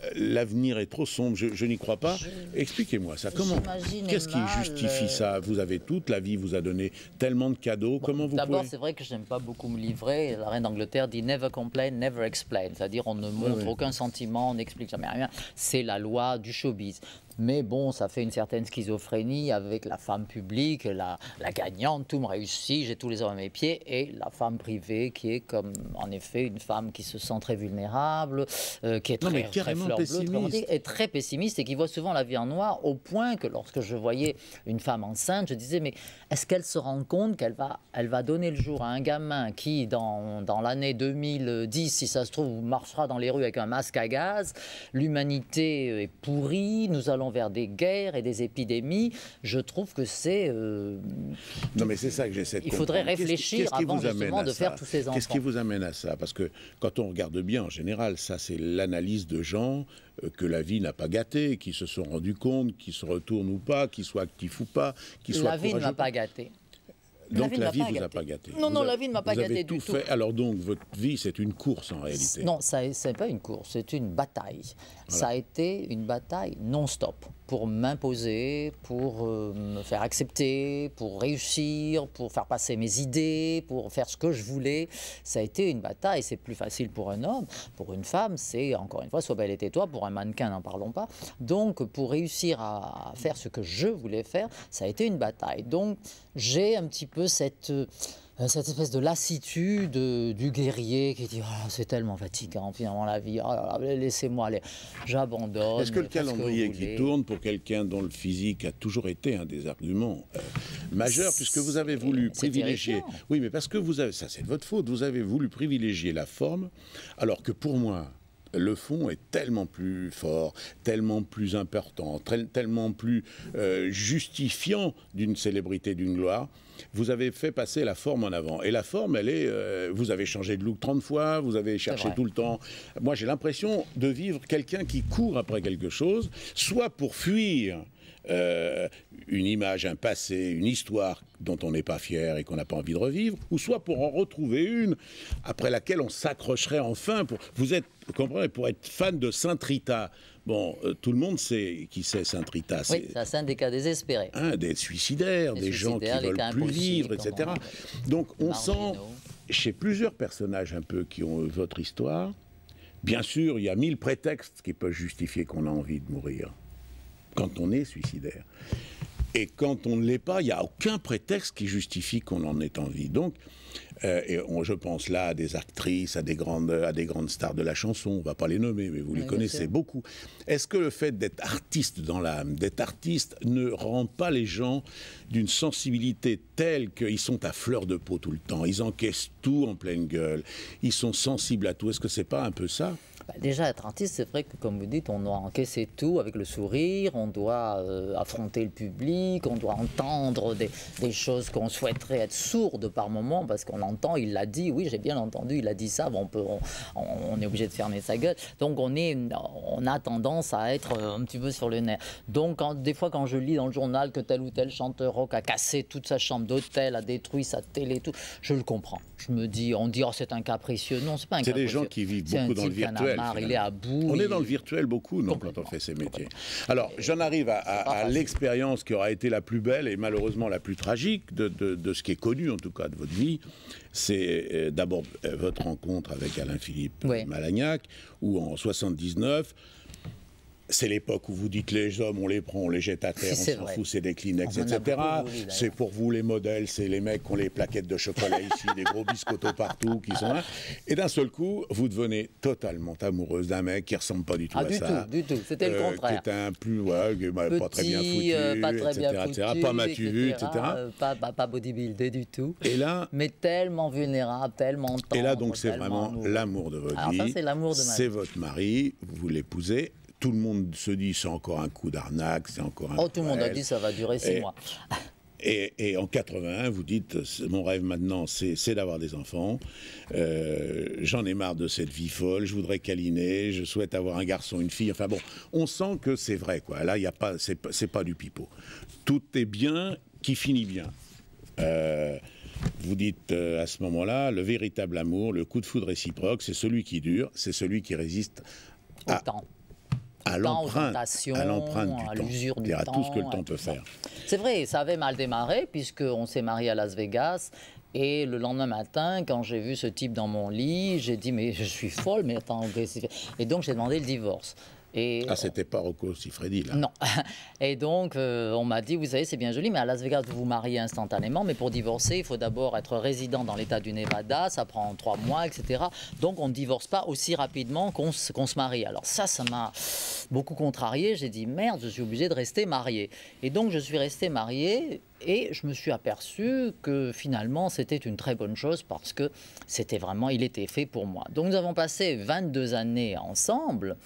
S1: euh, l'avenir est trop sombre, je, n'y crois pas. Expliquez-moi ça. Comment Qu'est-ce qui justifie ça? Vous avez toute la vie vous a donné tellement de cadeaux. comment vous
S2: D'abord, c'est vrai que j'aime pas beaucoup me livrer. La reine d'Angleterre dit never complain, never explain, c'est-à-dire on ne montre aucun sentiment, on n'explique jamais rien. C'est la loi du showbiz. Mais bon, ça fait une certaine schizophrénie avec la femme publique, la, gagnante, tout me réussit, j'ai tous les hommes à mes pieds, et la femme privée qui est comme, en effet, une femme qui se sent très vulnérable, euh, qui est très, très fleur bleue, et très pessimiste, et qui voit souvent la vie en noir, au point que lorsque je voyais une femme enceinte, je disais, mais est-ce qu'elle se rend compte qu'elle va, elle va donner le jour à un gamin qui, dans, dans l'année 2010, si ça se trouve, marchera dans les rues avec un masque à gaz, l'humanité est pourrie, nous allons vers des guerres et des épidémies, je trouve que c'est. Euh,
S1: non, mais c'est ça que j'essaie de
S2: Il faudrait réfléchir avant justement de faire tous ces enfants.
S1: Qu'est-ce qui vous amène à ça Parce que quand on regarde bien, en général, ça, c'est l'analyse de gens euh, que la vie n'a pas gâté, qui se sont rendus compte, qui se retournent ou pas, qui soient actifs ou pas, qui soient
S2: La vie ne m'a pas gâté.
S1: Donc la vie ne vous a pas gâté.
S2: Non, non, la vie ne m'a pas gâté
S1: du
S2: tout.
S1: Fait. Alors donc votre vie, c'est une course en réalité.
S2: Non, ce n'est pas une course, c'est une bataille. Ça a été une bataille non-stop pour m'imposer, pour euh, me faire accepter, pour réussir, pour faire passer mes idées, pour faire ce que je voulais. Ça a été une bataille. C'est plus facile pour un homme. Pour une femme, c'est encore une fois, soit belle et tais-toi. Pour un mannequin, n'en parlons pas. Donc, pour réussir à faire ce que je voulais faire, ça a été une bataille. Donc, j'ai un petit peu cette euh, cette espèce de lassitude du guerrier qui dit oh, c'est tellement fatigant finalement la vie, oh laissez-moi aller, j'abandonne.
S1: Est-ce que le calendrier qui tourne pour quelqu'un dont le physique a toujours été un des arguments euh, majeurs, puisque vous avez voulu privilégier. Oui, mais parce que vous avez, ça c'est de votre faute, vous avez voulu privilégier la forme, alors que pour moi, le fond est tellement plus fort, tellement plus important, tellement plus euh, justifiant d'une célébrité, d'une gloire. Vous avez fait passer la forme en avant. Et la forme, elle est. Euh, vous avez changé de look 30 fois, vous avez cherché tout le temps. Moi, j'ai l'impression de vivre quelqu'un qui court après quelque chose, soit pour fuir euh, une image, un passé, une histoire dont on n'est pas fier et qu'on n'a pas envie de revivre, ou soit pour en retrouver une après laquelle on s'accrocherait enfin. Pour, vous êtes, vous comprenez, pour être fan de Saint Rita. Bon, euh, tout le monde sait qui c'est Saint Rita.
S2: Oui, c'est un des cas désespérés.
S1: des suicidaires, des, gens qui veulent plus vivre, etc. Donc on sent chez plusieurs personnages un peu qui ont votre histoire. Bien sûr, il y a mille prétextes qui peuvent justifier qu'on a envie de mourir quand on est suicidaire. Et quand on ne l'est pas, il n'y a aucun prétexte qui justifie qu'on en ait envie. Donc, euh, et je pense là à des actrices, à des, grandes, à des grandes stars de la chanson, on ne va pas les nommer, mais vous les connaissez beaucoup. Est-ce que le fait d'être artiste dans l'âme, d'être artiste, ne rend pas les gens d'une sensibilité telle qu'ils sont à fleur de peau tout le temps Ils encaissent tout en pleine gueule, ils sont sensibles à tout? Est-ce que c'est pas un peu ça?
S2: Bah, déjà, être artiste, c'est vrai que, comme vous dites, on doit encaisser tout avec le sourire, on doit euh, affronter le public, on doit entendre des, choses qu'on souhaiterait être sourde par moment, parce qu'on entend, il l'a dit, oui, j'ai bien entendu, il a dit ça, on, peut, on, est obligé de fermer sa gueule. Donc, on, est, on a tendance à être euh, un petit peu sur le nerf. Donc, des fois, quand je lis dans le journal que tel ou tel chanteur rock a cassé toute sa chambre d'hôtel, a détruit sa télé, tout, je le comprends. Je me dis, on dit, oh, c'est un capricieux. Non, c'est pas un
S1: C'est des gens qui vivent beaucoup dans le virtuel
S2: il est à bout.
S1: On est dans le virtuel beaucoup, non, quand on fait ces métiers. Alors, j'en arrive à, l'expérience qui aura été la plus belle et malheureusement la plus tragique de, ce qui est connu, en tout cas, de votre vie. C'est euh, d'abord euh, votre rencontre avec Alain-Philippe Malagnac, où en 79, c'est l'époque où vous dites les hommes, on les prend, on les jette à terre, on s'en fout, c'est des Kleenex, etc. C'est pour vous les modèles, c'est les mecs qui ont les plaquettes de chocolat ici, des gros biscottos partout qui sont là. Et d'un seul coup, vous devenez totalement amoureuse d'un mec qui ressemble pas du tout
S2: ah,
S1: à
S2: du
S1: ça.
S2: Tout, du tout, c'était le euh, contraire.
S1: Qui était un plus, ouais, pas très bien foutu, euh, pas très etc., bien foutu, pas matu, etc.
S2: Euh, pas, pas, pas bodybuildé du tout.
S1: Et là,
S2: mais tellement vulnérable, tellement tendre.
S1: Et là, donc, c'est vraiment l'amour de votre vie.
S2: c'est l'amour de ma
S1: C'est votre mari, vous l'épousez tout le monde se dit c'est encore un coup d'arnaque, c'est encore un.
S2: Oh, tout le monde a dit ça va durer six mois.
S1: Et, en 81, vous dites mon rêve maintenant, c'est d'avoir des enfants. Euh, j'en ai marre de cette vie folle. Je voudrais câliner. Je souhaite avoir un garçon, une fille. Enfin bon, on sent que c'est vrai quoi. Là, il y a pas, c'est pas du pipeau. Tout est bien qui finit bien. Euh, vous dites euh, à ce moment-là, le véritable amour, le coup de foudre réciproque, c'est celui qui dure, c'est celui qui résiste
S2: à, temps
S1: à l'empreinte, à l'empreinte du à l'usure du à tout ce que le temps peut faire.
S2: C'est vrai, ça avait mal démarré puisqu'on s'est marié à Las Vegas. Et le lendemain matin, quand j'ai vu ce type dans mon lit, j'ai dit mais je suis folle, mais attends, et donc j'ai demandé le divorce.
S1: Et, ah, c'était pas Rocco Siffredi, là
S2: Non. Et donc, euh, on m'a dit, vous savez, c'est bien joli, mais à Las Vegas, vous vous mariez instantanément, mais pour divorcer, il faut d'abord être résident dans l'État du Nevada, ça prend trois mois, etc. Donc, on ne divorce pas aussi rapidement qu'on se marie. Alors ça, ça m'a beaucoup contrarié. J'ai dit, merde, je suis obligé de rester marié. Et donc, je suis resté marié, et je me suis aperçu que finalement, c'était une très bonne chose parce que c'était vraiment, il était fait pour moi. Donc, nous avons passé 22 années ensemble.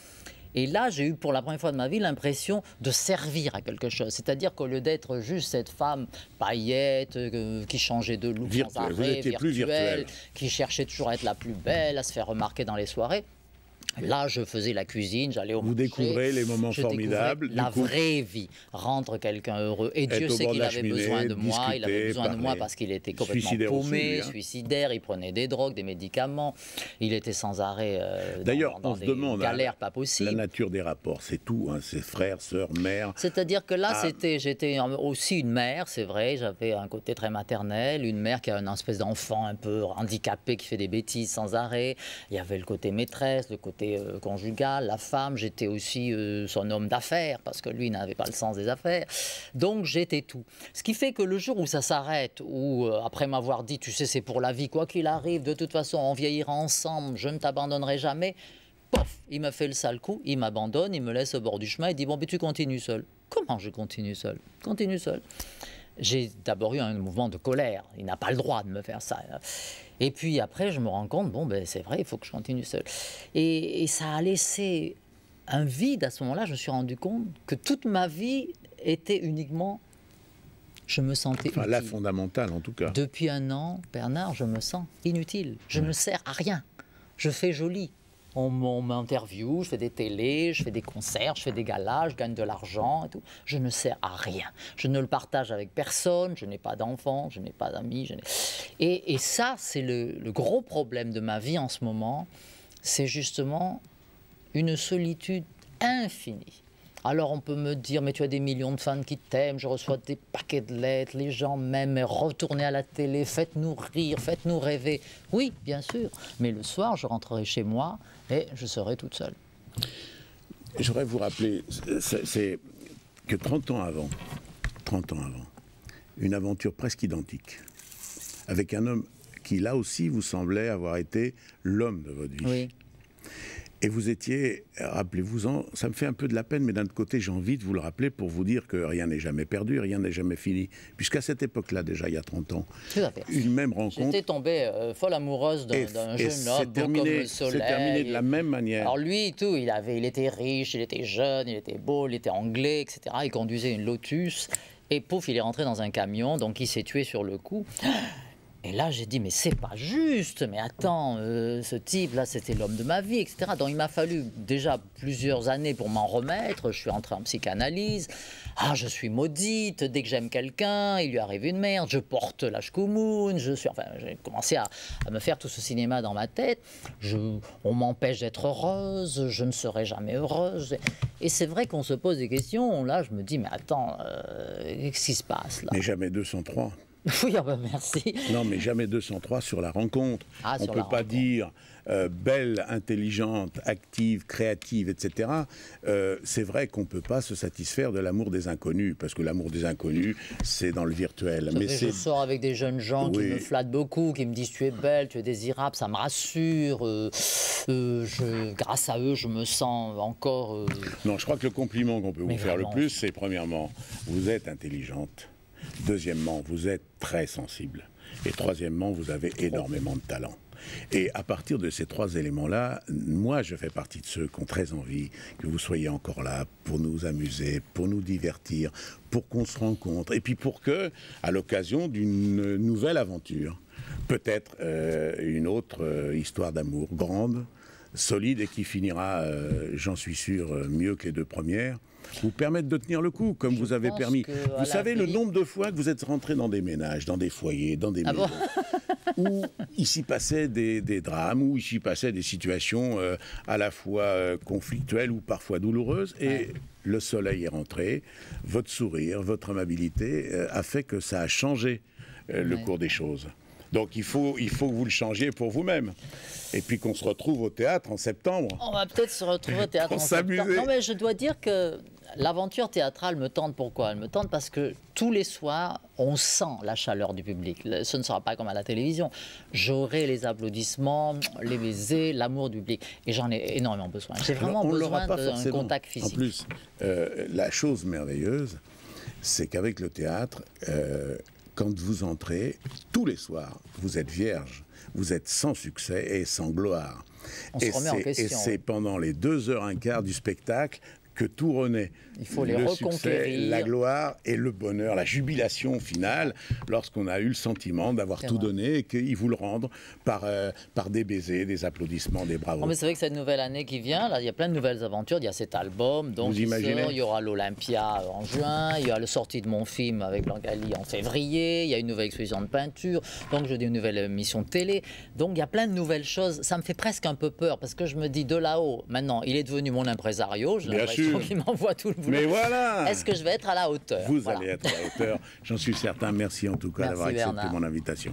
S2: Et là, j'ai eu pour la première fois de ma vie l'impression de servir à quelque chose. C'est-à-dire qu'au lieu d'être juste cette femme paillette, euh, qui changeait de look sans arrêt, virtuelle, qui cherchait toujours à être la plus belle, à se faire remarquer dans les soirées, Là, je faisais la cuisine, j'allais au
S1: Vous découvrez les moments formidables.
S2: La vraie vie, rendre quelqu'un heureux. Et Dieu sait qu'il avait besoin de moi. Il avait besoin de moi parce qu'il était complètement paumé, hein. suicidaire. Il prenait des drogues, des médicaments. Il était sans arrêt. Euh,
S1: D'ailleurs, on se demande.
S2: Galères pas possible.
S1: La nature des rapports, c'est tout. Hein, c'est frères, sœurs, mères.
S2: C'est-à-dire que là, ah. c'était, j'étais aussi une mère, c'est vrai. J'avais un côté très maternel, une mère qui a une espèce d'enfant un peu handicapé qui fait des bêtises sans arrêt. Il y avait le côté maîtresse, le côté euh, conjugale, la femme, j'étais aussi euh, son homme d'affaires, parce que lui n'avait pas le sens des affaires. Donc j'étais tout. Ce qui fait que le jour où ça s'arrête, ou euh, après m'avoir dit, tu sais, c'est pour la vie, quoi qu'il arrive, de toute façon, on vieillira ensemble, je ne t'abandonnerai jamais, pof, il me fait le sale coup, il m'abandonne, il me laisse au bord du chemin, il dit, bon, mais tu continues seul. Comment je continue seul? Continue seul j'ai d'abord eu un mouvement de colère. Il n'a pas le droit de me faire ça. Et puis après, je me rends compte, bon, ben, c'est vrai, il faut que je continue seul. Et, ça a laissé un vide à ce moment-là. Je me suis rendu compte que toute ma vie était uniquement. Je me sentais.
S1: Enfin, la fondamentale, en tout cas.
S2: Depuis un an, Bernard, je me sens inutile. Je ne sers à rien. Je fais joli on, m'interviewe, je fais des télés, je fais des concerts, je fais des galas, je gagne de l'argent et tout. Je ne sers à rien. Je ne le partage avec personne, je n'ai pas d'enfants, je n'ai pas d'amis. Et, ça, c'est le, le gros problème de ma vie en ce moment, c'est justement une solitude infinie. Alors on peut me dire, mais tu as des millions de fans qui t'aiment, je reçois des paquets de lettres, les gens m'aiment, retournez à la télé, faites-nous rire, faites-nous rêver. Oui, bien sûr, mais le soir, je rentrerai chez moi et je serai toute seule.
S1: Je voudrais vous rappeler, c'est que 30 ans avant, 30 ans avant. Une aventure presque identique. Avec un homme qui, là aussi, vous semblait avoir été l'homme de votre vie.
S2: Oui.
S1: Et vous étiez, rappelez-vous-en, ça me fait un peu de la peine, mais d'un autre côté, j'ai envie de vous le rappeler pour vous dire que rien n'est jamais perdu, rien n'est jamais fini. Puisqu'à cette époque-là, déjà il y a 30 ans, une même rencontre.
S2: J'étais tombée euh, folle amoureuse d'un jeune homme, beau comme
S1: terminé,
S2: le
S1: c'est
S2: soleil.
S1: terminé de la même manière.
S2: Alors lui, tout, il avait, il était riche, il était jeune, il était beau, il était anglais, etc. Il conduisait une Lotus et pouf, il est rentré dans un camion, donc il s'est tué sur le coup. Et là, j'ai dit, mais c'est pas juste, mais attends, euh, ce type-là, c'était l'homme de ma vie, etc. Donc il m'a fallu déjà plusieurs années pour m'en remettre. Je suis entré en psychanalyse. Ah, je suis maudite, dès que j'aime quelqu'un, il lui arrive une merde, je porte la shkumoun, je suis. Enfin, j'ai commencé à, me faire tout ce cinéma dans ma tête. Je, on m'empêche d'être heureuse, je ne serai jamais heureuse. Et c'est vrai qu'on se pose des questions. Là, je me dis, mais attends, euh, qu'est-ce qui se passe là?
S1: Mais jamais 203.
S2: Oui, ah ben merci.
S1: Non, mais jamais 203 sur la rencontre.
S2: Ah,
S1: On ne peut pas
S2: rencontre.
S1: dire euh, belle, intelligente, active, créative, etc. Euh, c'est vrai qu'on ne peut pas se satisfaire de l'amour des inconnus, parce que l'amour des inconnus, c'est dans le virtuel. Mais
S2: je sors avec des jeunes gens qui me flattent beaucoup, qui me disent tu es belle, tu es désirable, ça me rassure. euh, je, grâce à eux, je me sens encore.
S1: Non, je crois que le compliment qu'on peut vous faire
S2: vraiment.
S1: le plus, c'est premièrement, vous êtes intelligente. Deuxièmement, vous êtes très sensible. Et troisièmement, vous avez énormément de talent. Et à partir de ces trois éléments-là, moi, je fais partie de ceux qui ont très envie que vous soyez encore là pour nous amuser, pour nous divertir, pour qu'on se rencontre, et puis pour que, à l'occasion d'une nouvelle aventure, peut-être euh, une autre euh, histoire d'amour grande, solide et qui finira, euh, j'en suis sûr, mieux que les deux premières, vous permettre de tenir le coup, comme
S2: Je
S1: vous avez permis.
S2: que,
S1: Vous savez le nombre de fois que vous êtes rentré dans des ménages, dans des foyers, dans des
S2: Ah bon
S1: maisons, où il s'y passait des, des drames, où il s'y passait des situations euh, à la fois euh, conflictuelles ou parfois douloureuses, et le soleil est rentré, votre sourire, votre amabilité euh, a fait que ça a changé le
S2: Ouais.
S1: cours des choses. Donc il faut, il faut que vous le changiez pour vous-même. Et puis qu'on se retrouve au théâtre en septembre.
S2: On va peut-être se retrouver au théâtre en septembre. Non, mais je dois dire que l'aventure théâtrale me tente. Pourquoi? Elle me tente parce que tous les soirs, on sent la chaleur du public. Ce ne sera pas comme à la télévision. J'aurai les applaudissements, les baisers, l'amour du public. Et j'en ai énormément besoin. J'ai vraiment
S1: Alors,
S2: besoin d'un contact physique.
S1: En plus, euh, la chose merveilleuse, c'est qu'avec le théâtre, euh, quand vous entrez, tous les soirs, vous êtes vierge, vous êtes sans succès et sans gloire.
S2: On.
S1: Et c'est pendant les deux heures un quart du spectacle que tout renaît.
S2: Il faut les
S1: le
S2: reconquérir.
S1: Succès, la gloire et le bonheur, la jubilation finale, lorsqu'on a eu le sentiment d'avoir tout
S2: vrai.
S1: donné et qu'ils vous le rendent par, euh, par des baisers, des applaudissements, des bravos.
S2: Non, mais c'est vrai que cette nouvelle année qui vient, là, il y a plein de nouvelles aventures. Il y a cet album, donc
S1: Vous
S2: qui
S1: imaginez
S2: sort. il y aura l'Olympia en juin, il y a la sortie de mon film avec Langali en février, il y a une nouvelle exposition de peinture, donc je dis une nouvelle émission de télé. Donc il y a plein de nouvelles choses. Ça me fait presque un peu peur parce que je me dis de là-haut, maintenant, il est devenu mon impresario. J'ai
S1: Bien
S2: l'impression
S1: sûr.
S2: qu'il m'envoie tout le.
S1: Mais voilà
S2: Est-ce que je vais être à la hauteur?
S1: Vous
S2: Voilà.
S1: allez être à la hauteur. J'en suis certain. Merci en tout cas d'avoir accepté
S2: Bernard.
S1: mon invitation.